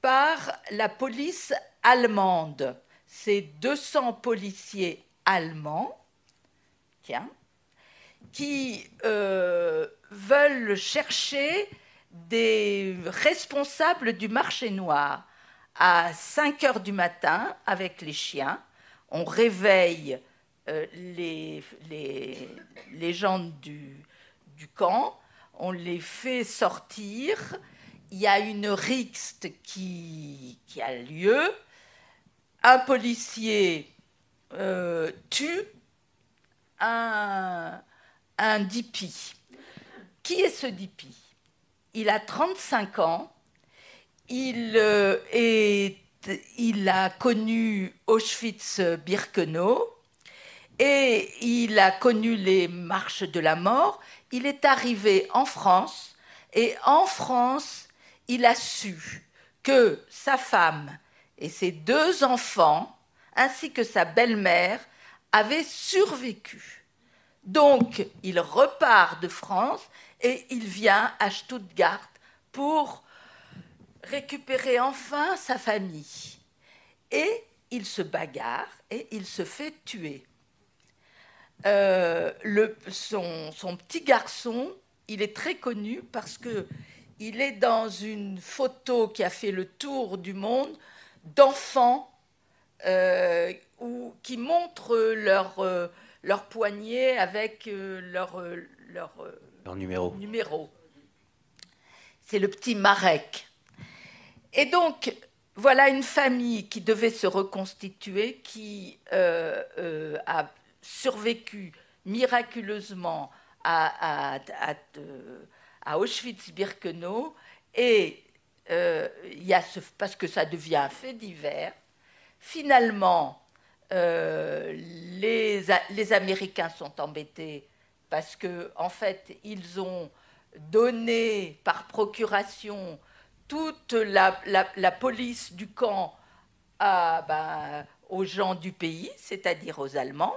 par la police allemande. C'est 200 policiers allemands, tiens, qui euh, veulent chercher des responsables du marché noir à 5 heures du matin avec les chiens. On réveille euh, les, gens du camp, on les fait sortir il y a une rixte qui, a lieu. Un policier euh, tue un, un DP. Qui est ce DP Il a 35 ans. Il, euh, il a connu Auschwitz-Birkenau et il a connu les marches de la mort. Il est arrivé en France et en France, a su que sa femme Et ses deux enfants, ainsi que sa belle-mère, avaient survécu. Donc, il repart de France et il vient à Stuttgart pour récupérer enfin sa famille. Et il se bagarre et il se fait tuer. Euh, son, son, petit garçon, il est très connu parce que il est dans une photo qui a fait le tour du monde d'enfants euh, qui montrent leur, euh, leur poignet avec euh, leur, euh, leur, Leur numéro. numéro. C'est le petit Marek. Et donc, voilà une famille qui devait se reconstituer, qui a survécu miraculeusement à, à- à- à Auschwitz-Birkenau. Et euh, y a ce, parce que ça devient un fait divers, finalement, euh, les, Américains sont embêtés parce que, en fait, ils ont donné par procuration toute la police du camp à, ben, aux gens du pays, c'est-à-dire aux Allemands.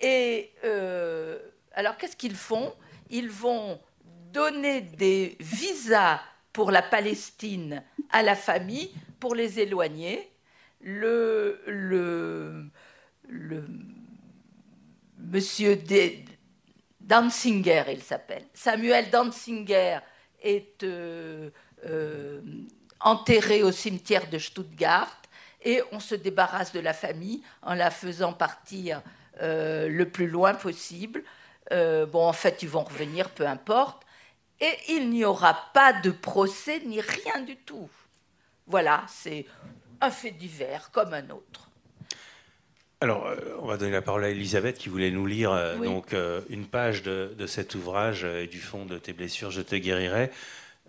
Et euh, alors, qu'est-ce qu'ils font? Ils vont donner des visas pour la Palestine à la famille pour les éloigner. Le, monsieur Danzinger, il s'appelle. Samuel Danzinger est euh, euh, enterré au cimetière de Stuttgart et on se débarrasse de la famille en la faisant partir euh, le plus loin possible. Bon, en fait, ils vont revenir, peu importe. Et il n'y aura pas de procès ni rien du tout. Voilà, c'est un fait divers comme un autre. Alors, euh, on va donner la parole à Elisabeth qui voulait nous lire euh, Oui. donc euh, une page de, de cet ouvrage euh, et du fond de tes blessures, je te guérirai.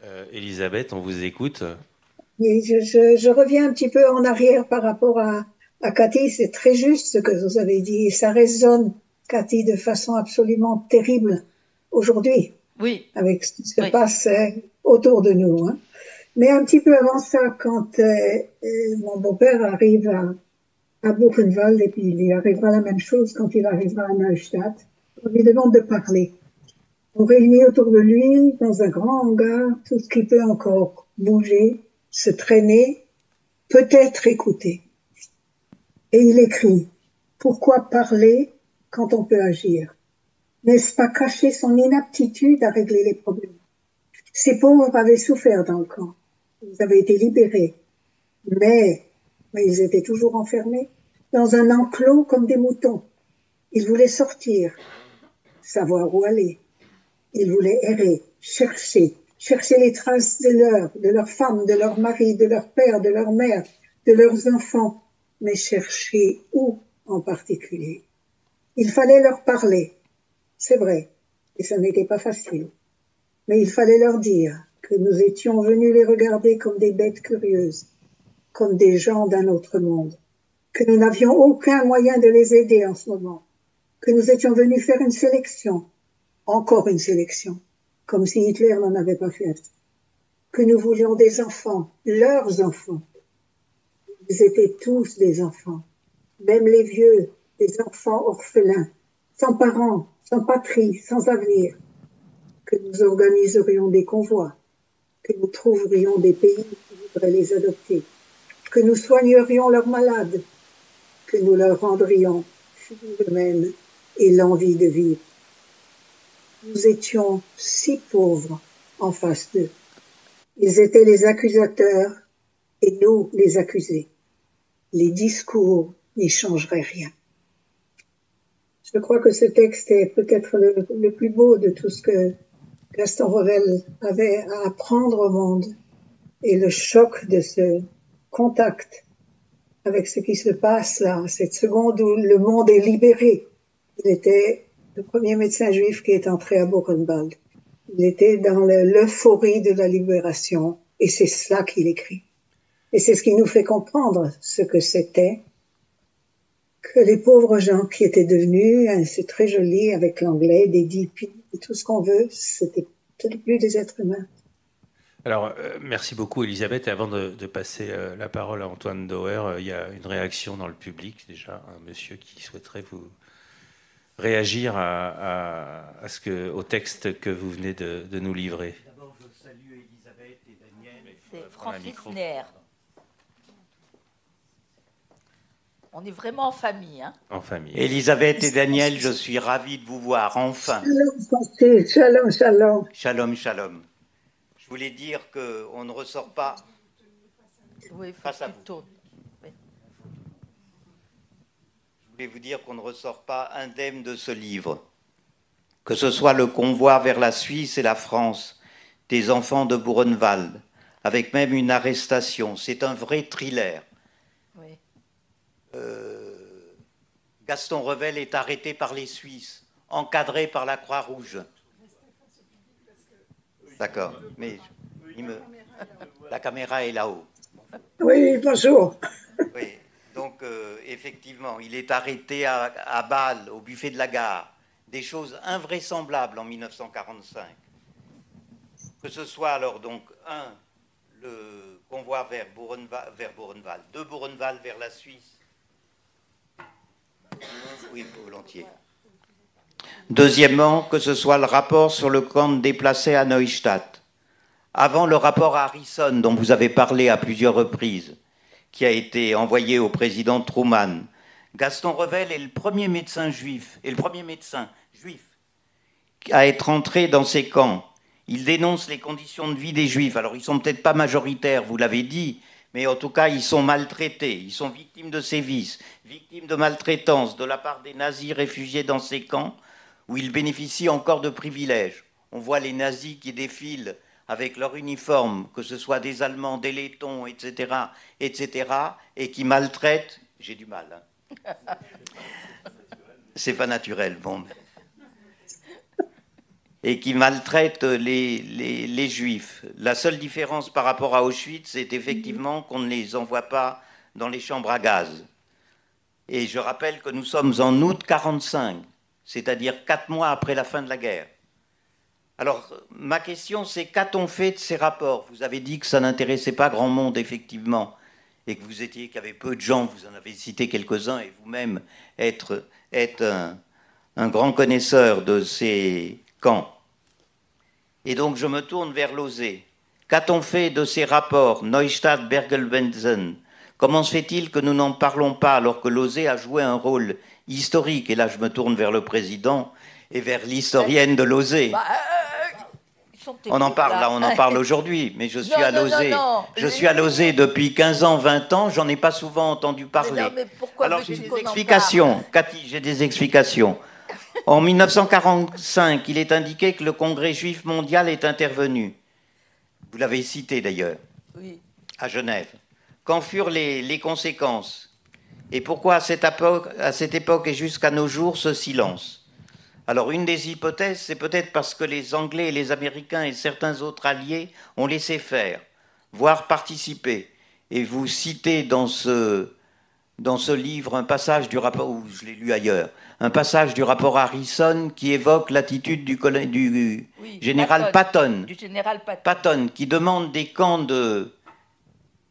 Euh, Elisabeth, on vous écoute. Oui, je, je, je reviens un petit peu en arrière par rapport à, à Cathy. C'est très juste ce que vous avez dit. Et ça résonne, Cathy, de façon absolument terrible aujourd'hui Oui, avec ce qui se Oui. euh, autour de nous. hein. Mais un petit peu avant ça, quand euh, euh, mon beau-père arrive à, à Buchenwald, et puis il arrivera la même chose quand il arrivera à Neustadt, on lui demande de parler. On réunit autour de lui, dans un grand hangar, tout ce qui peut encore bouger, se traîner, peut-être écouter. Et il écrit, pourquoi parler quand on peut agir? N'est-ce pas cacher son inaptitude à régler les problèmes? Ces pauvres avaient souffert dans le camp. Ils avaient été libérés. Mais, mais ils étaient toujours enfermés dans un enclos comme des moutons. Ils voulaient sortir, savoir où aller. Ils voulaient errer, chercher, chercher les traces de leur, de leur femme, de leur mari, de leur père, de leur mère, de leurs enfants. Mais chercher où en particulier? Il fallait leur parler, c'est vrai, et ça n'était pas facile. Mais il fallait leur dire que nous étions venus les regarder comme des bêtes curieuses, comme des gens d'un autre monde, que nous n'avions aucun moyen de les aider en ce moment, que nous étions venus faire une sélection, encore une sélection, comme si Hitler n'en avait pas fait, que nous voulions des enfants, leurs enfants. Ils étaient tous des enfants, même les vieux, des enfants orphelins, sans parents, sans patrie, sans avenir, que nous organiserions des convois, que nous trouverions des pays qui voudraient les adopter, que nous soignerions leurs malades, que nous leur rendrions fous d'eux-mêmes et l'envie de vivre. Nous étions si pauvres en face d'eux. Ils étaient les accusateurs et nous les accusés. Les discours n'y changeraient rien. Je crois que ce texte est peut-être le, plus beau de tout ce que Gaston Revel avait à apprendre au monde et le choc de ce contact avec ce qui se passe là, cette seconde où le monde est libéré. Il était le premier médecin juif qui est entré à Buchenwald. Il était dans le- l'euphorie de la libération et c'est cela qu'il écrit. Et c'est ce qui nous fait comprendre ce que c'était que les pauvres gens qui étaient devenus, hein, c'est très joli avec l'anglais, des DP et tout ce qu'on veut, c'était peut-être plus des êtres humains. Alors, merci beaucoup, Elisabeth. Et avant de, passer la parole à Antoine Dauer, il y a une réaction dans le public, déjà, un monsieur qui souhaiterait vous réagir à, ce que, au texte que vous venez de, nous livrer. D'abord, je salue Elisabeth et Daniel. C'est Francis Nair. On est vraiment en famille. Hein en famille. Elisabeth et Daniel, je suis ravi de vous voir, enfin. Shalom, shalom. Shalom, shalom. Je voulais dire qu'on ne ressort pas oui, face à vous. Je voulais vous dire qu'on ne ressort pas indemne de ce livre. Que ce soit le convoi vers la Suisse et la France des enfants de Buchenwald, avec même une arrestation. C'est un vrai thriller. Euh, Gaston Revel est arrêté par les Suisses, encadré par la Croix-Rouge. D'accord, mais la caméra est là-haut. Oui, bonjour. Oui, donc euh, effectivement, il est arrêté à, à Bâle, au buffet de la gare. Des choses invraisemblables en 1945. Que ce soit alors donc, un, le convoi vers Buchenwald, vers de Buchenwald vers la Suisse, oui, volontiers. Deuxièmement, que ce soit le rapport sur le camp déplacé à Neustadt. Avant le rapport Harrison, dont vous avez parlé à plusieurs reprises, qui a été envoyé au président Truman, Gaston Revel est le premier médecin juif, et le premier médecin juif à être entré dans ces camps. Il dénonce les conditions de vie des juifs. Alors, ils sont peut-être pas majoritaires, vous l'avez dit, mais en tout cas, ils sont maltraités, ils sont victimes de sévices, victimes de maltraitance de la part des nazis réfugiés dans ces camps, où ils bénéficient encore de privilèges. On voit les nazis qui défilent avec leur uniforme, que ce soit des Allemands, des Lettons, etc., etc., et qui maltraitent. J'ai du mal. Hein. C'est pas naturel, bon et qui maltraitent les, les, juifs. La seule différence par rapport à Auschwitz, c'est effectivement qu'on ne les envoie pas dans les chambres à gaz. Et je rappelle que nous sommes en août 1945, c'est-à-dire quatre mois après la fin de la guerre. Alors, ma question, c'est qu'a-t-on fait de ces rapports? Vous avez dit que ça n'intéressait pas grand monde, effectivement, et que vous étiez, qu'il y avait peu de gens, vous en avez cité quelques-uns, et vous-même un, un, grand connaisseur de ces camps. Et donc je me tourne vers Lozé. Qu'a-t-on fait de ces rapports Neustadt-Bergelbenzen Comment se fait-il que nous n'en parlons pas alors que Lozé a joué un rôle historique? Et là, je me tourne vers le président et vers l'historienne de Lozé. Bah, euh, on en parle là, on en parle aujourd'hui, mais je suis à Lozé. Je suis à Lozé depuis 15 ans, 20 ans, j'en ai pas souvent entendu parler. Alors j'ai des explications, Cathy, j'ai des explications. En 1945, il est indiqué que le Congrès juif mondial est intervenu. Vous l'avez cité d'ailleurs, à Genève. Qu'en furent les, conséquences? Et pourquoi à cette, époque, à cette époque et jusqu'à nos jours ce silence? Alors une des hypothèses, c'est peut-être parce que les Anglais et les Américains et certains autres alliés ont laissé faire, voire participer. Et vous citez dans ce, dans ce livre un passage du rapport, ou je l'ai lu ailleurs, un passage du rapport Harrison qui évoque l'attitude du, du général Patton, Patton, qui demande des camps de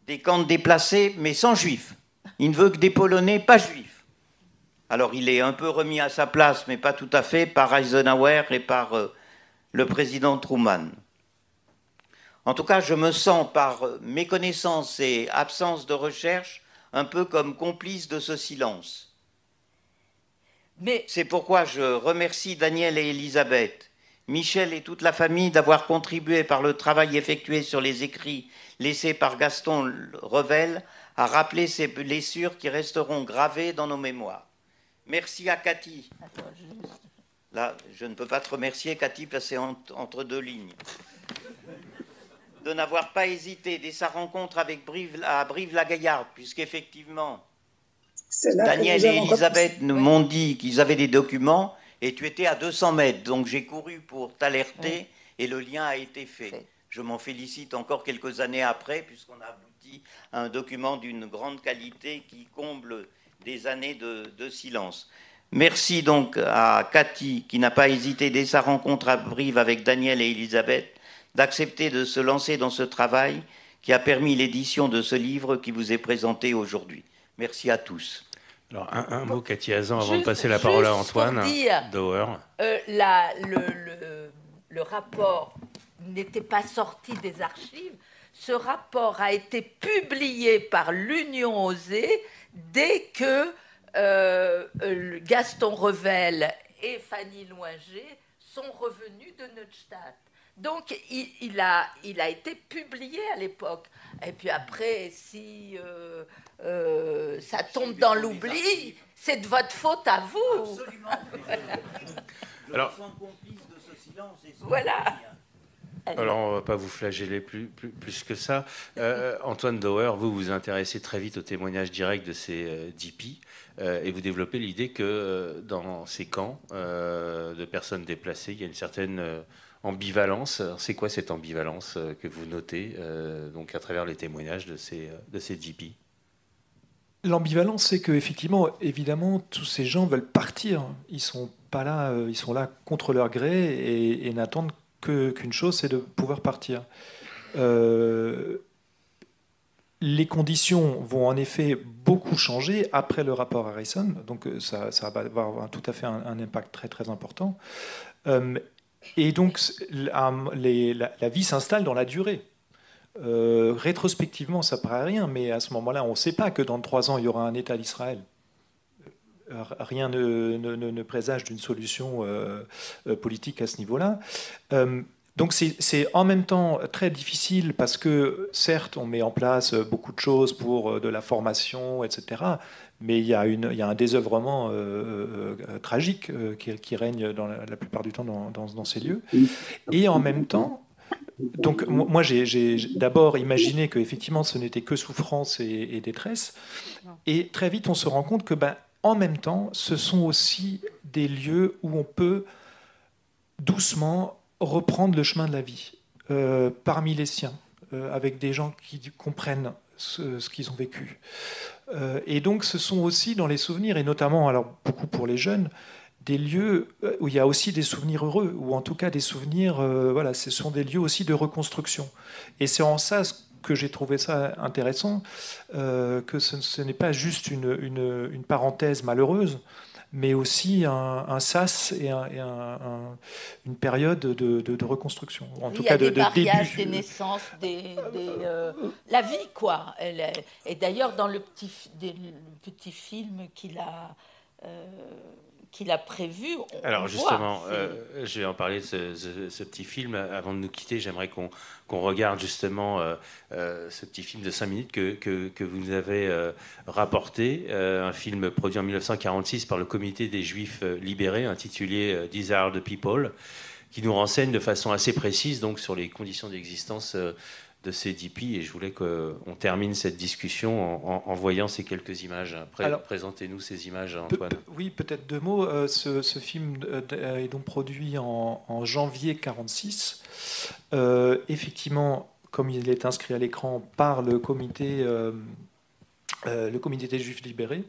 des camps déplacés, mais sans juifs. Il ne veut que des Polonais pas juifs. Alors il est un peu remis à sa place, mais pas tout à fait, par Eisenhower et par euh, le président Truman. En tout cas, je me sens, par euh, méconnaissance et absence de recherche, un peu comme complice de ce silence. C'est pourquoi je remercie Daniel et Elisabeth, Michel et toute la famille d'avoir contribué par le travail effectué sur les écrits laissés par Gaston Revel à rappeler ces blessures qui resteront gravées dans nos mémoires. Merci à Cathy. Là, je ne peux pas te remercier, Cathy, parce que c'est entre deux lignes. De n'avoir pas hésité dès sa rencontre avec Brive, à Brive-la-Gaillarde, puisqu'effectivement, Daniel et Elisabeth nous m'ont dit qu'ils avaient des documents et tu étais à 200 mètres. Donc j'ai couru pour t'alerter et le lien a été fait. Je m'en félicite encore quelques années après puisqu'on a abouti à un document d'une grande qualité qui comble des années de, de silence. Merci donc à Cathy qui n'a pas hésité dès sa rencontre à Brive avec Daniel et Elisabeth d'accepter de se lancer dans ce travail qui a permis l'édition de ce livre qui vous est présenté aujourd'hui. Merci à tous. Alors, un, mot, Cathy Hazan, avant de passer la parole à Antoine Dauer. Euh, le, le, rapport n'était pas sorti des archives. Ce rapport a été publié par l'Union Osée dès que euh, euh, Gaston Revel et Fanny Loinger sont revenus de Neustadt. Donc, il, a, il a été publié à l'époque. Et puis après, si euh, ça tombe dans l'oubli, c'est de votre faute à vous. Absolument. Alors, voilà. Alors, on ne va pas vous flageller plus, plus, que ça. Euh, Antoine Dauer, vous vous intéressez très vite au témoignage direct de ces euh, DP et vous développez l'idée que dans ces camps de personnes déplacées, il y a une certaine ambivalence. C'est quoi cette ambivalence que vous notez donc à travers les témoignages de ces, de ces DP L'ambivalence, c'est que effectivement, évidemment, tous ces gens veulent partir. Ils sont pas là, euh, ils sont là contre leur gré et, n'attendent qu'une chose, c'est de pouvoir partir. Euh, les conditions vont en effet beaucoup changer après le rapport Harrison, donc euh, ça, va avoir tout à fait un, impact très très important. Et donc la, vie s'installe dans la durée. Euh, rétrospectivement, ça paraît rien, mais à ce moment-là, on ne sait pas que dans trois ans, il y aura un État d'Israël. Euh, rien ne, présage d'une solution euh, politique à ce niveau-là. donc c'est en même temps très difficile parce que certes, on met en place beaucoup de choses pour de la formation, etc. Mais il y a, une, il y a un désœuvrement tragique qui, règne dans la, plupart du temps dans, dans ces lieux. Et en même temps, donc moi j'ai d'abord imaginé que effectivement ce n'était que souffrance et, détresse, et très vite on se rend compte que ben, en même temps ce sont aussi des lieux où on peut doucement reprendre le chemin de la vie euh, parmi les siens, euh, avec des gens qui comprennent ce, qu'ils ont vécu. Euh, et donc ce sont aussi dans les souvenirs, et notamment alors beaucoup pour les jeunes, des lieux euh, où il y a aussi des souvenirs heureux, ou en tout cas des souvenirs, euh, voilà, ce sont des lieux aussi de reconstruction. Et c'est en ça que j'ai trouvé ça intéressant, que ce, n'est pas juste une, une, parenthèse malheureuse, mais aussi un, sas et, une période de, de, reconstruction. En tout cas, de, des mariages, des naissances, des, la vie, quoi. et d'ailleurs, dans le petit, le petit film qu'il a qu'il a prévu. Alors justement, euh, je vais en parler de ce, petit film. Avant de nous quitter, j'aimerais qu'on regarde justement euh, euh, ce petit film de 5 minutes que, que, vous nous avez rapporté, un film produit en 1946 par le Comité des Juifs libérés, intitulé Desire the People, qui nous renseigne de façon assez précise donc, sur les conditions d'existence de CDP et je voulais qu'on termine cette discussion en, voyant ces quelques images. Présentez-nous ces images, Antoine. oui, peut-être deux mots. Euh, ce, film euh, est donc produit en, janvier 46. Euh, effectivement, comme il est inscrit à l'écran par le comité, le comité des Juifs libérés,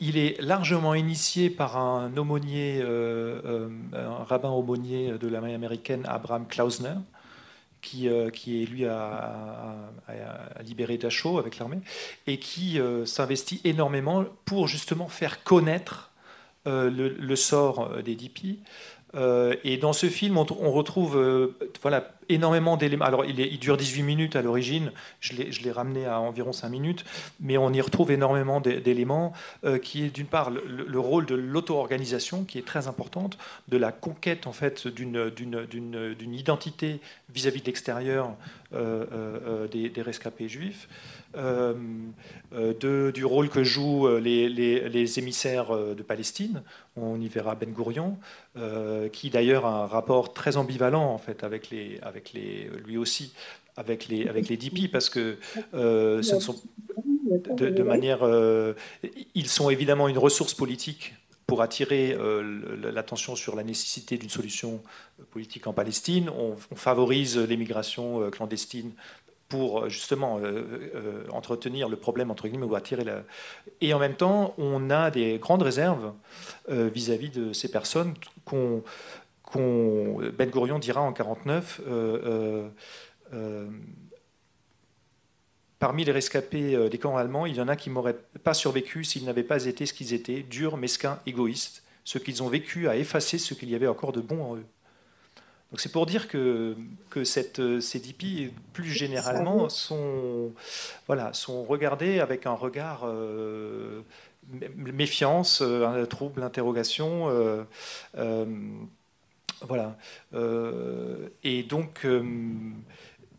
il est largement initié par un aumônier, un rabbin aumônier de l'armée américaine, Abraham Klausner qui, euh, qui est lui à, libérer Dachau avec l'armée, et qui euh, s'investit énormément pour justement faire connaître euh, le, sort des DP. Et dans ce film, on, retrouve voilà, énormément d'éléments. Alors, il, dure 18 minutes à l'origine, je l'ai ramené à environ 5 minutes, mais on y retrouve énormément d'éléments euh, qui est d'une part le, rôle de l'auto-organisation, qui est très importante, de la conquête en fait d'une identité vis-à-vis de l'extérieur euh, euh, des, des, rescapés juifs. De, du rôle que jouent les, les, émissaires de Palestine. On y verra Ben Gourion, qui d'ailleurs a un rapport très ambivalent en fait avec les, avec les, lui aussi avec les, avec les DP, parce que euh, ce sont de, manière. Euh, ils sont évidemment une ressource politique pour attirer euh, l'attention sur la nécessité d'une solution politique en Palestine. On, favorise l'émigration clandestine pour justement entretenir le problème entre guillemets ou attirer la... et en même temps on a des grandes réserves vis-à-vis -vis de ces personnes qu'on Ben Gurion dira en 49 Parmi les rescapés des camps allemands, il y en a qui n'auraient pas survécu s'ils n'avaient pas été ce qu'ils étaient, durs, mesquins, égoïstes. Ce qu'ils ont vécu a effacé ce qu'il y avait encore de bon en eux. Donc c'est pour dire que, que cette, ces DP, plus généralement, sont, voilà, sont regardés avec un regard euh, méfiance, euh, un trouble, interrogation. Euh, voilà. et donc.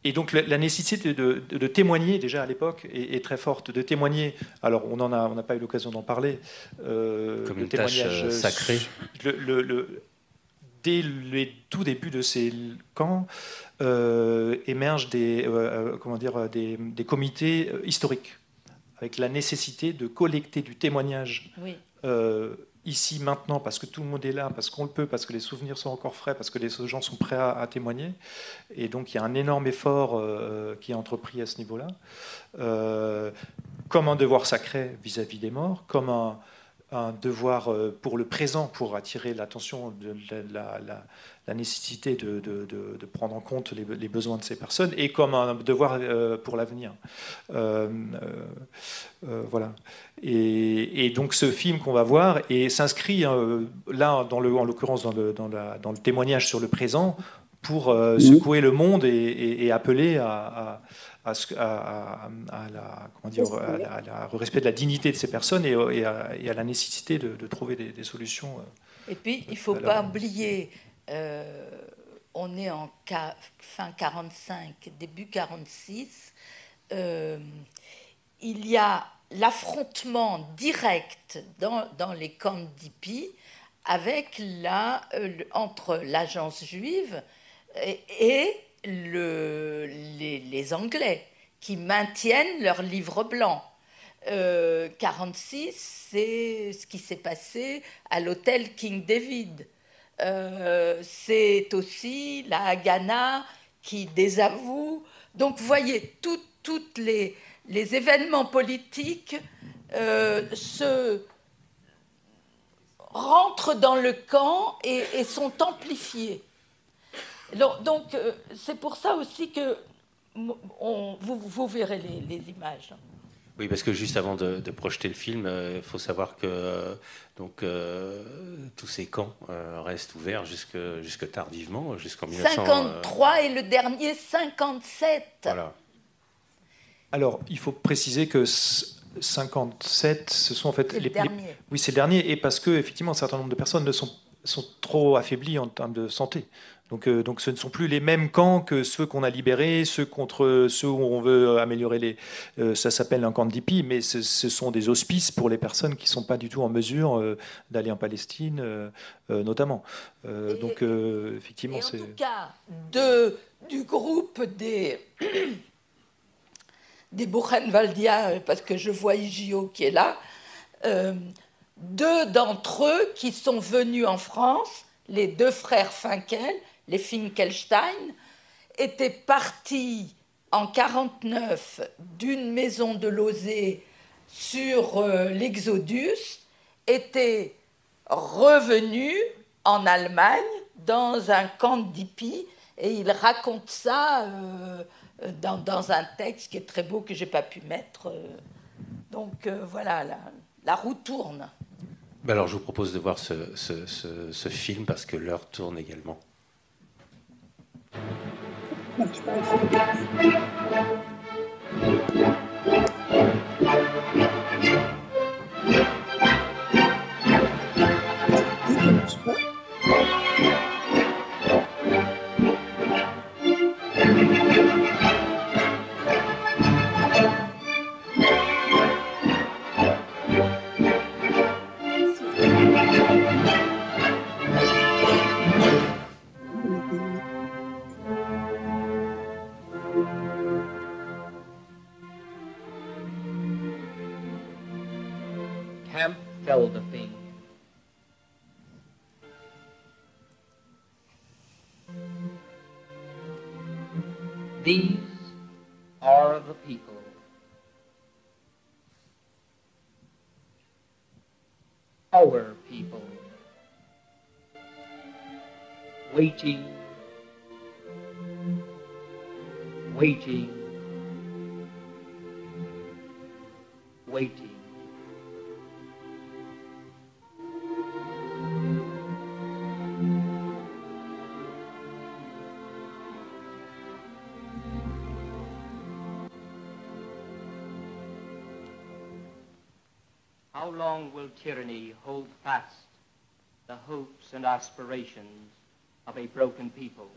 Et donc la nécessité de, de, témoigner déjà à l'époque est, très forte, de témoigner. Alors on en a, on n'a pas eu l'occasion d'en parler. Comme une tâche sacrée. Le, le, dès les tout début de ces camps, euh, émergent des, euh, euh, comment dire, des, comités historiques, avec la nécessité de collecter du témoignage ici, maintenant, parce que tout le monde est là, parce qu'on le peut, parce que les souvenirs sont encore frais, parce que les gens sont prêts à, témoigner. Et donc il y a un énorme effort qui est entrepris à ce niveau-là, comme un devoir sacré vis-à-vis des morts, comme un un devoir euh, pour le présent, pour attirer l'attention de la, nécessité de, prendre en compte les, besoins de ces personnes, et comme un devoir euh, pour l'avenir. Euh, voilà. Et, donc ce film qu'on va voir et s'inscrit là, dans le, en l'occurrence dans le, dans, dans le témoignage sur le présent, pour secouer le monde et, appeler à à, la, comment dire, au respect de la dignité de ces personnes et, à, la nécessité de, trouver des, solutions. Euh, et puis, il ne faut pas oublier, euh, on est en fin 45, début 46, euh, il y a l'affrontement direct dans, dans, les camps d'Ipi avec la, entre l'agence juive et, et le, les, Anglais qui maintiennent leur livre blanc. Euh, 46, c'est ce qui s'est passé à l'hôtel King David. Euh, c'est aussi la Haganah qui désavoue. Donc, vous voyez, tous les, événements politiques euh, rentrent dans le camp et sont amplifiés. Donc, euh, c'est pour ça aussi que vous, verrez les, images. Oui, parce que juste avant de, projeter le film, il euh, faut savoir que euh, donc, tous ces camps restent ouverts jusque, jusque tardivement, jusqu'en 1953 et le dernier 57. Voilà. Alors, il faut préciser que 57, ce sont en fait les, derniers. oui, c'est le dernier, et parce que effectivement, un certain nombre de personnes ne sont, sont trop affaiblies en termes de santé. Donc, euh, donc ce ne sont plus les mêmes camps que ceux qu'on a libérés, ceux contre ceux où on veut améliorer les. Euh, ça s'appelle un camp de mais ce, sont des hospices pour les personnes qui ne sont pas du tout en mesure euh, d'aller en Palestine, notamment. donc effectivement, c'est. En tout cas, de, du groupe des. des Buchenwaldiens, parce que je vois Igio qui est là, deux d'entre eux qui sont venus en France, les deux frères Finkel, les Finkelstein, étaient partis en 49 d'une maison de Lozé sur euh, l'Exodus, étaient revenus en Allemagne dans un camp d'Hippie et ils racontent ça euh, dans, un texte qui est très beau que j'ai pas pu mettre. Euh. donc voilà, la, roue tourne. Ben alors je vous propose de voir ce film parce que l'heure tourne également. Macht Spaß. Our people. waiting, waiting, waiting. Tyranny hold fast the hopes and aspirations of a broken people?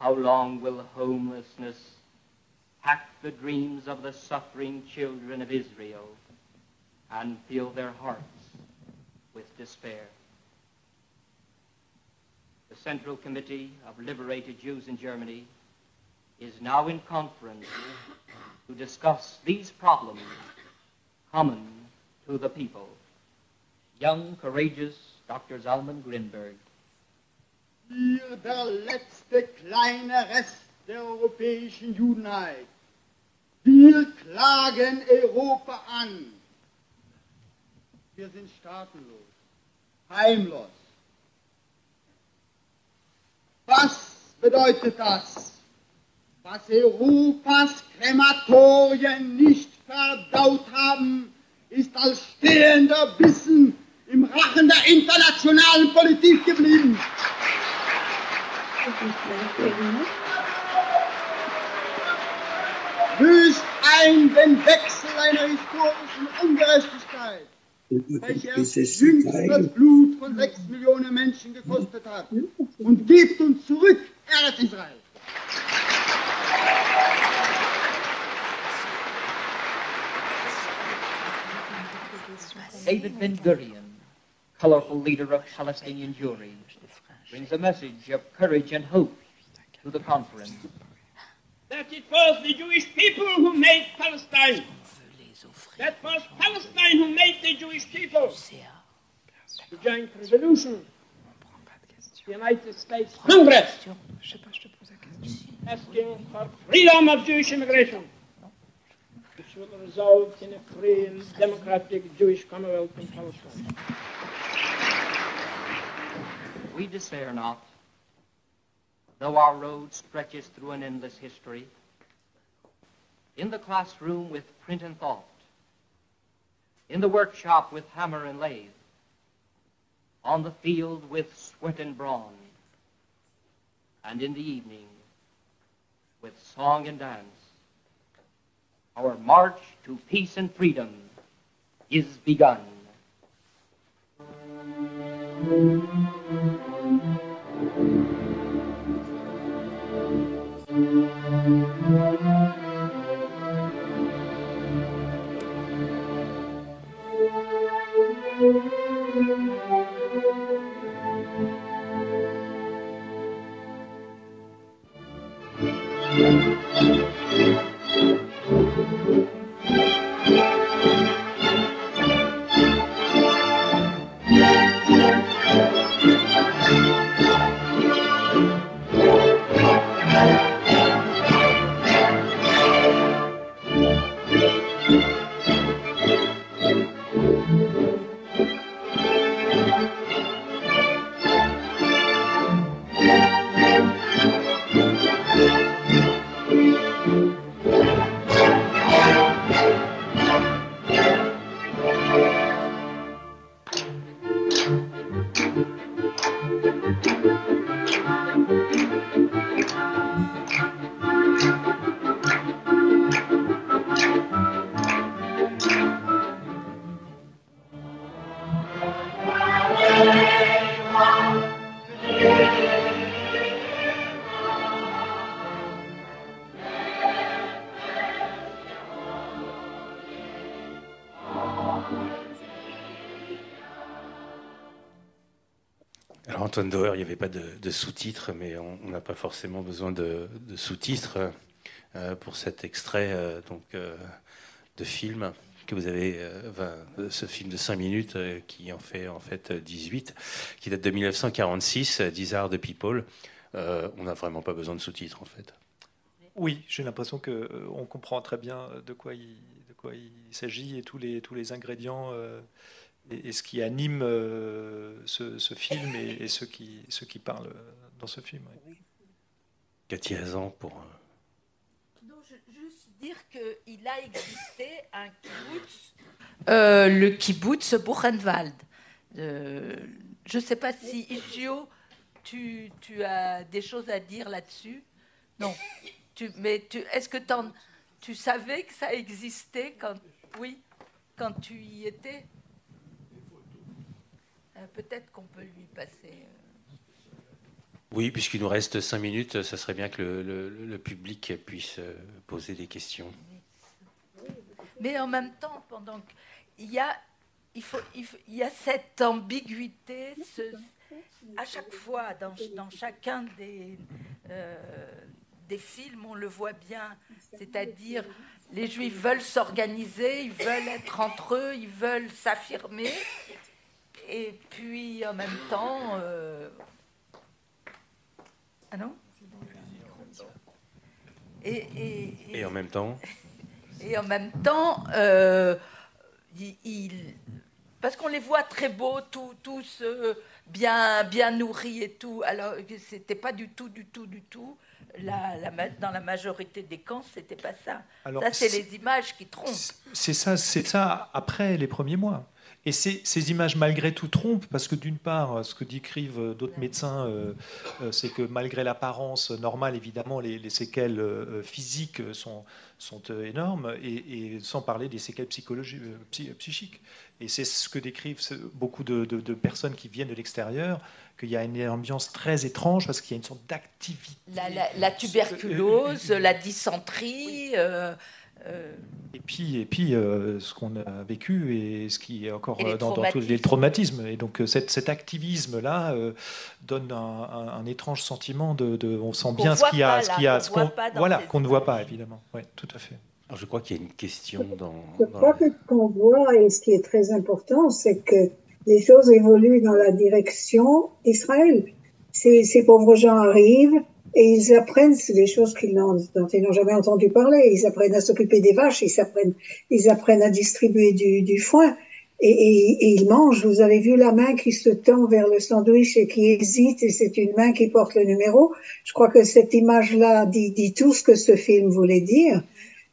How long will homelessness hack the dreams of the suffering children of Israel and fill their hearts with despair? The Central Committee of Liberated Jews in Germany is now in conference to discuss these problems common to the people. Young, courageous Dr. Zalman Grinberg. Wir, der letzte kleine Rest der europäischen Judenheit. Wir klagen Europa an. Wir sind staatenlos, heimlos. Was bedeutet das? Was Europas Krematorien nicht verdaut haben, ist als stehender Bissen im Rachen der internationalen Politik geblieben. Büßt ein den Wechsel einer historischen Ungerechtigkeit, welche erst jüngst das Blut von sechs Millionen Menschen gekostet hat, und gibt uns zurück Eretz Israel. David Ben Gurion, colorful leader of Palestinian Jewry, brings a message of courage and hope to the conference. That it was the Jewish people who made Palestine. That was Palestine who made the Jewish people. The joint resolution. The United States Congress asking for freedom of Jewish immigration, which will result in a free and democratic Jewish Commonwealth in Palestine. We despair not, though our road stretches through an endless history. In the classroom with print and thought, in the workshop with hammer and lathe, on the field with sweat and brawn, and in the evening with song and dance. Our march to peace and freedom is begun. Alors Il n'y avait pas de, de sous-titres, mais on n'a pas forcément besoin de, de sous-titres euh, pour cet extrait euh, euh, de film que vous avez, ce film de 5 minutes qui en fait en fait 18, qui date de 1946, euh, These Are the People. On n'a vraiment pas besoin de sous-titres en fait. Oui, j'ai l'impression que euh, on comprend très bien de quoi il, de s'agit et tous les ingrédients euh, et, ce qui anime ce, film et, ceux, qui, ceux qui parlent dans ce film. Cathy Hazan pour. Non, je, juste dire qu'il a existé un kibbutz, le kibbutz Buchenwald. je ne sais pas si Ichio, tu, tu, as des choses à dire là-dessus? Non. Tu, mais tu, est-ce que tu savais que ça existait quand, oui, quand tu y étais? euh, Peut-être qu'on peut lui passer. Euh. Oui, puisqu'il nous reste cinq minutes, ça serait bien que le, public puisse euh, poser des questions. Mais en même temps, pendant qu'il y a, il faut, il, y a cette ambiguïté, ce, à chaque fois, dans, dans chacun des, des films, on le voit bien. C'est-à-dire, les Juifs veulent s'organiser, ils veulent être entre eux, ils veulent s'affirmer. Et puis, en même temps... Euh, ah non et, en même temps Et en même temps, euh, parce qu'on les voit très beaux, tous, euh, bien, bien nourris et tout, alors que c'était pas du tout, du tout, du tout dans la majorité des camps, c'était pas ça. ça, c'est les images qui trompent. C'est ça, c'est ça après les premiers mois. Et ces, ces, images, malgré tout, trompent, parce que d'une part, ce que décrivent d'autres médecins, euh, euh, c'est que malgré l'apparence normale, évidemment, les, séquelles euh, physiques sont, sont énormes, et, sans parler des séquelles psychologiques, psychiques. Et c'est ce que décrivent beaucoup de, de personnes qui viennent de l'extérieur, qu'il y a une ambiance très étrange parce qu'il y a une sorte d'activité. La, tuberculose, la dysenterie. Euh, euh, et puis, et puis euh, ce qu'on a vécu et ce qui est encore dans, tous les traumatismes. Et donc cet, activisme-là donne un, étrange sentiment de, on sent bien ce qu'il y a, ce qu'il a, ce qu'on voilà, qu'on ne voit pas évidemment. Oui, tout à fait. Alors, je crois qu'il y a une question dans. Je crois que ce qu'on voit et ce qui est très important, c'est que les choses évoluent dans la direction Israël. Ces, ces pauvres gens arrivent et ils apprennent des choses qu'ils n'ont, dont ils n'ont jamais entendu parler. Ils apprennent à s'occuper des vaches, ils apprennent, ils apprennent à distribuer du, du foin. Et, ils mangent. Vous avez vu la main qui se tend vers le sandwich et qui hésite, et c'est une main qui porte le numéro. Je crois que cette image-là dit, dit tout ce que ce film voulait dire.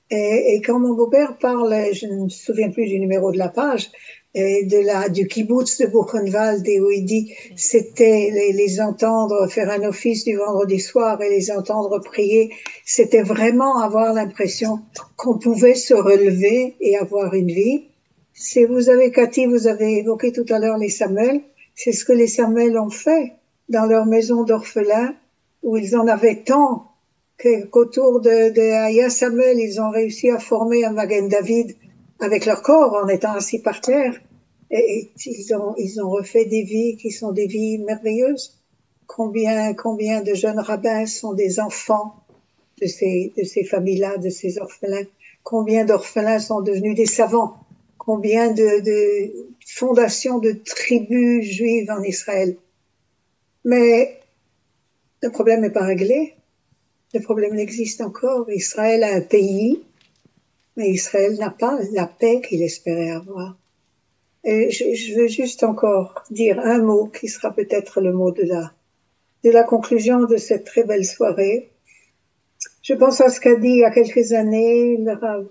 Et, et quand mon beau-père parle, je ne me souviens plus du numéro de la page, de la, du kibbutz de Buchenwald et où il dit c'était les, les, entendre faire un office du vendredi soir et les entendre prier, c'était vraiment avoir l'impression qu'on pouvait se relever et avoir une vie. Si vous avez, Cathy, vous avez évoqué tout à l'heure les Samuel, c'est ce que les Samuel ont fait dans leur maison d'orphelins où ils en avaient tant qu'autour de, de Aya Samuel, ils ont réussi à former un Magen David avec leur corps en étant assis par terre. Et, ils ont, ils ont refait des vies qui sont des vies merveilleuses. Combien, combien de jeunes rabbins sont des enfants de ces, de ces familles-là, de ces orphelins? Combien d'orphelins sont devenus des savants? Combien de, de fondations de tribus juives en Israël? Mais le problème n'est pas réglé. Le problème existe encore. Israël a un pays mais Israël n'a pas la paix qu'il espérait avoir. Et je, veux juste encore dire un mot qui sera peut-être le mot de la, de la conclusion de cette très belle soirée. Je pense à ce qu'a dit il y a quelques années le Rav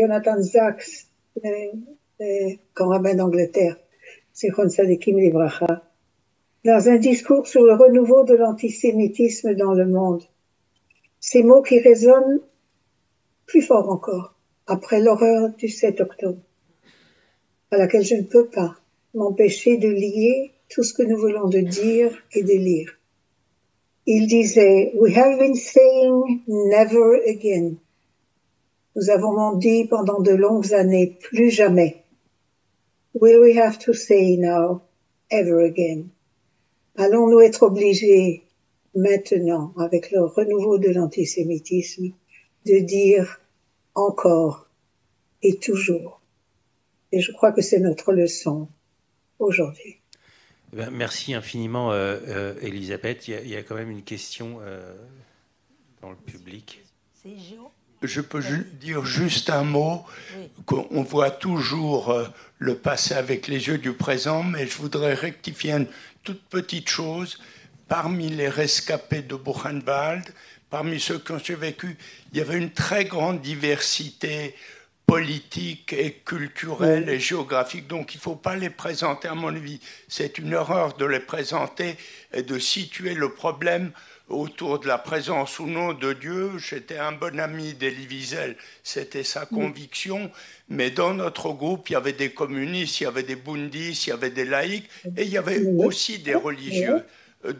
Jonathan Sachs, le grand rabbin d'Angleterre, dans un discours sur le renouveau de l'antisémitisme dans le monde. Ces mots qui résonnent plus fort encore, après l'horreur du 7 octobre, à laquelle je ne peux pas m'empêcher de lier tout ce que nous voulons de dire et de lire. Il disait, We have been saying never again. Nous avons dit pendant de longues années, plus jamais. Will we have to say now, ever again? Allons-nous être obligés maintenant, avec le renouveau de l'antisémitisme, de dire encore et toujours. Et je crois que c'est notre leçon aujourd'hui. Eh ben, merci infiniment, euh, euh, Elisabeth. Il y, a, quand même une question euh, dans le public. C'est je peux dire juste un mot, qu'on voit toujours euh, le passé avec les yeux du présent, mais je voudrais rectifier une toute petite chose. Parmi les rescapés de Buchenwald, parmi ceux qui ont survécu, il y avait une très grande diversité politique et culturelle et géographique. Donc il ne faut pas les présenter, à mon avis. C'est une erreur de les présenter et de situer le problème autour de la présence ou non de Dieu. J'étais un bon ami d'Elie Wiesel, c'était sa conviction. Mais dans notre groupe, il y avait des communistes, il y avait des bundistes, il y avait des laïcs et il y avait aussi des religieux.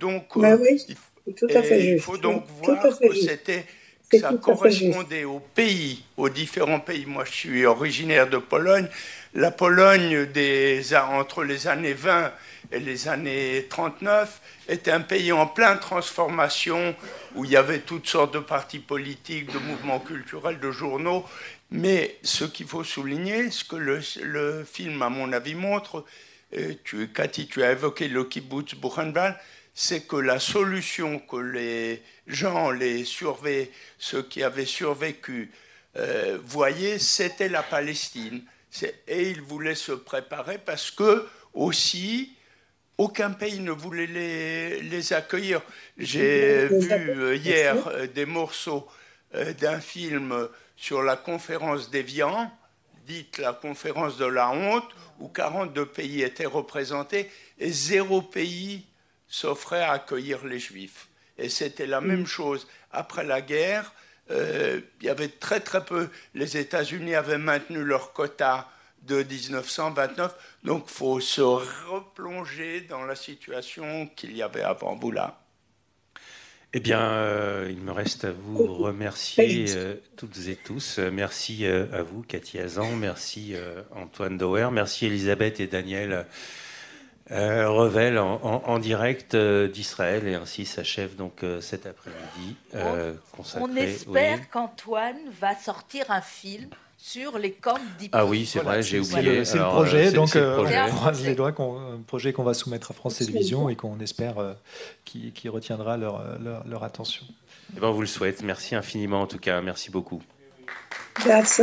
Donc, il faut donc voir que c'était ça correspondait aux pays, aux différents pays. Moi, je suis originaire de Pologne. La Pologne, des, entre les années 20 et les années 39, était un pays en pleine transformation, où il y avait toutes sortes de partis politiques, de mouvements culturels, de journaux. Mais ce qu'il faut souligner, ce que le, film, à mon avis, montre, tu, Cathy, tu as évoqué le kibbutz Buchenwald, c'est que la solution que les gens, les ceux qui avaient survécu, euh, voyaient, c'était la Palestine. Et ils voulaient se préparer parce que aussi, aucun pays ne voulait les, les accueillir. J'ai vu euh, hier euh, des morceaux d'un film sur la conférence d'Evian, dite la conférence de la honte, où 42 pays étaient représentés et zéro pays s'offrait à accueillir les juifs. Et c'était la même chose. Après la guerre, euh, il y avait très très peu. Les États-Unis avaient maintenu leur quota de 1929. Donc il faut se replonger dans la situation qu'il y avait avant Boula. Eh bien, euh, il me reste à vous remercier euh, toutes et tous. Merci à vous, Cathy Azan. Merci Antoine Dauer. Merci Elisabeth et Daniel euh, Revel en, direct euh, d'Israël et ainsi s'achève donc euh, cet après-midi euh, On espère qu'Antoine va sortir un film sur les camps d'Ypres. Ah oui, c'est vrai, j'ai oublié. C'est le, projet, donc on croise les doigts, un projet qu'on va soumettre à France Télévisions et qu'on espère qui, retiendra leur, leur, attention. Eh ben, on vous le souhaite. Merci infiniment en tout cas. Merci beaucoup. Merci.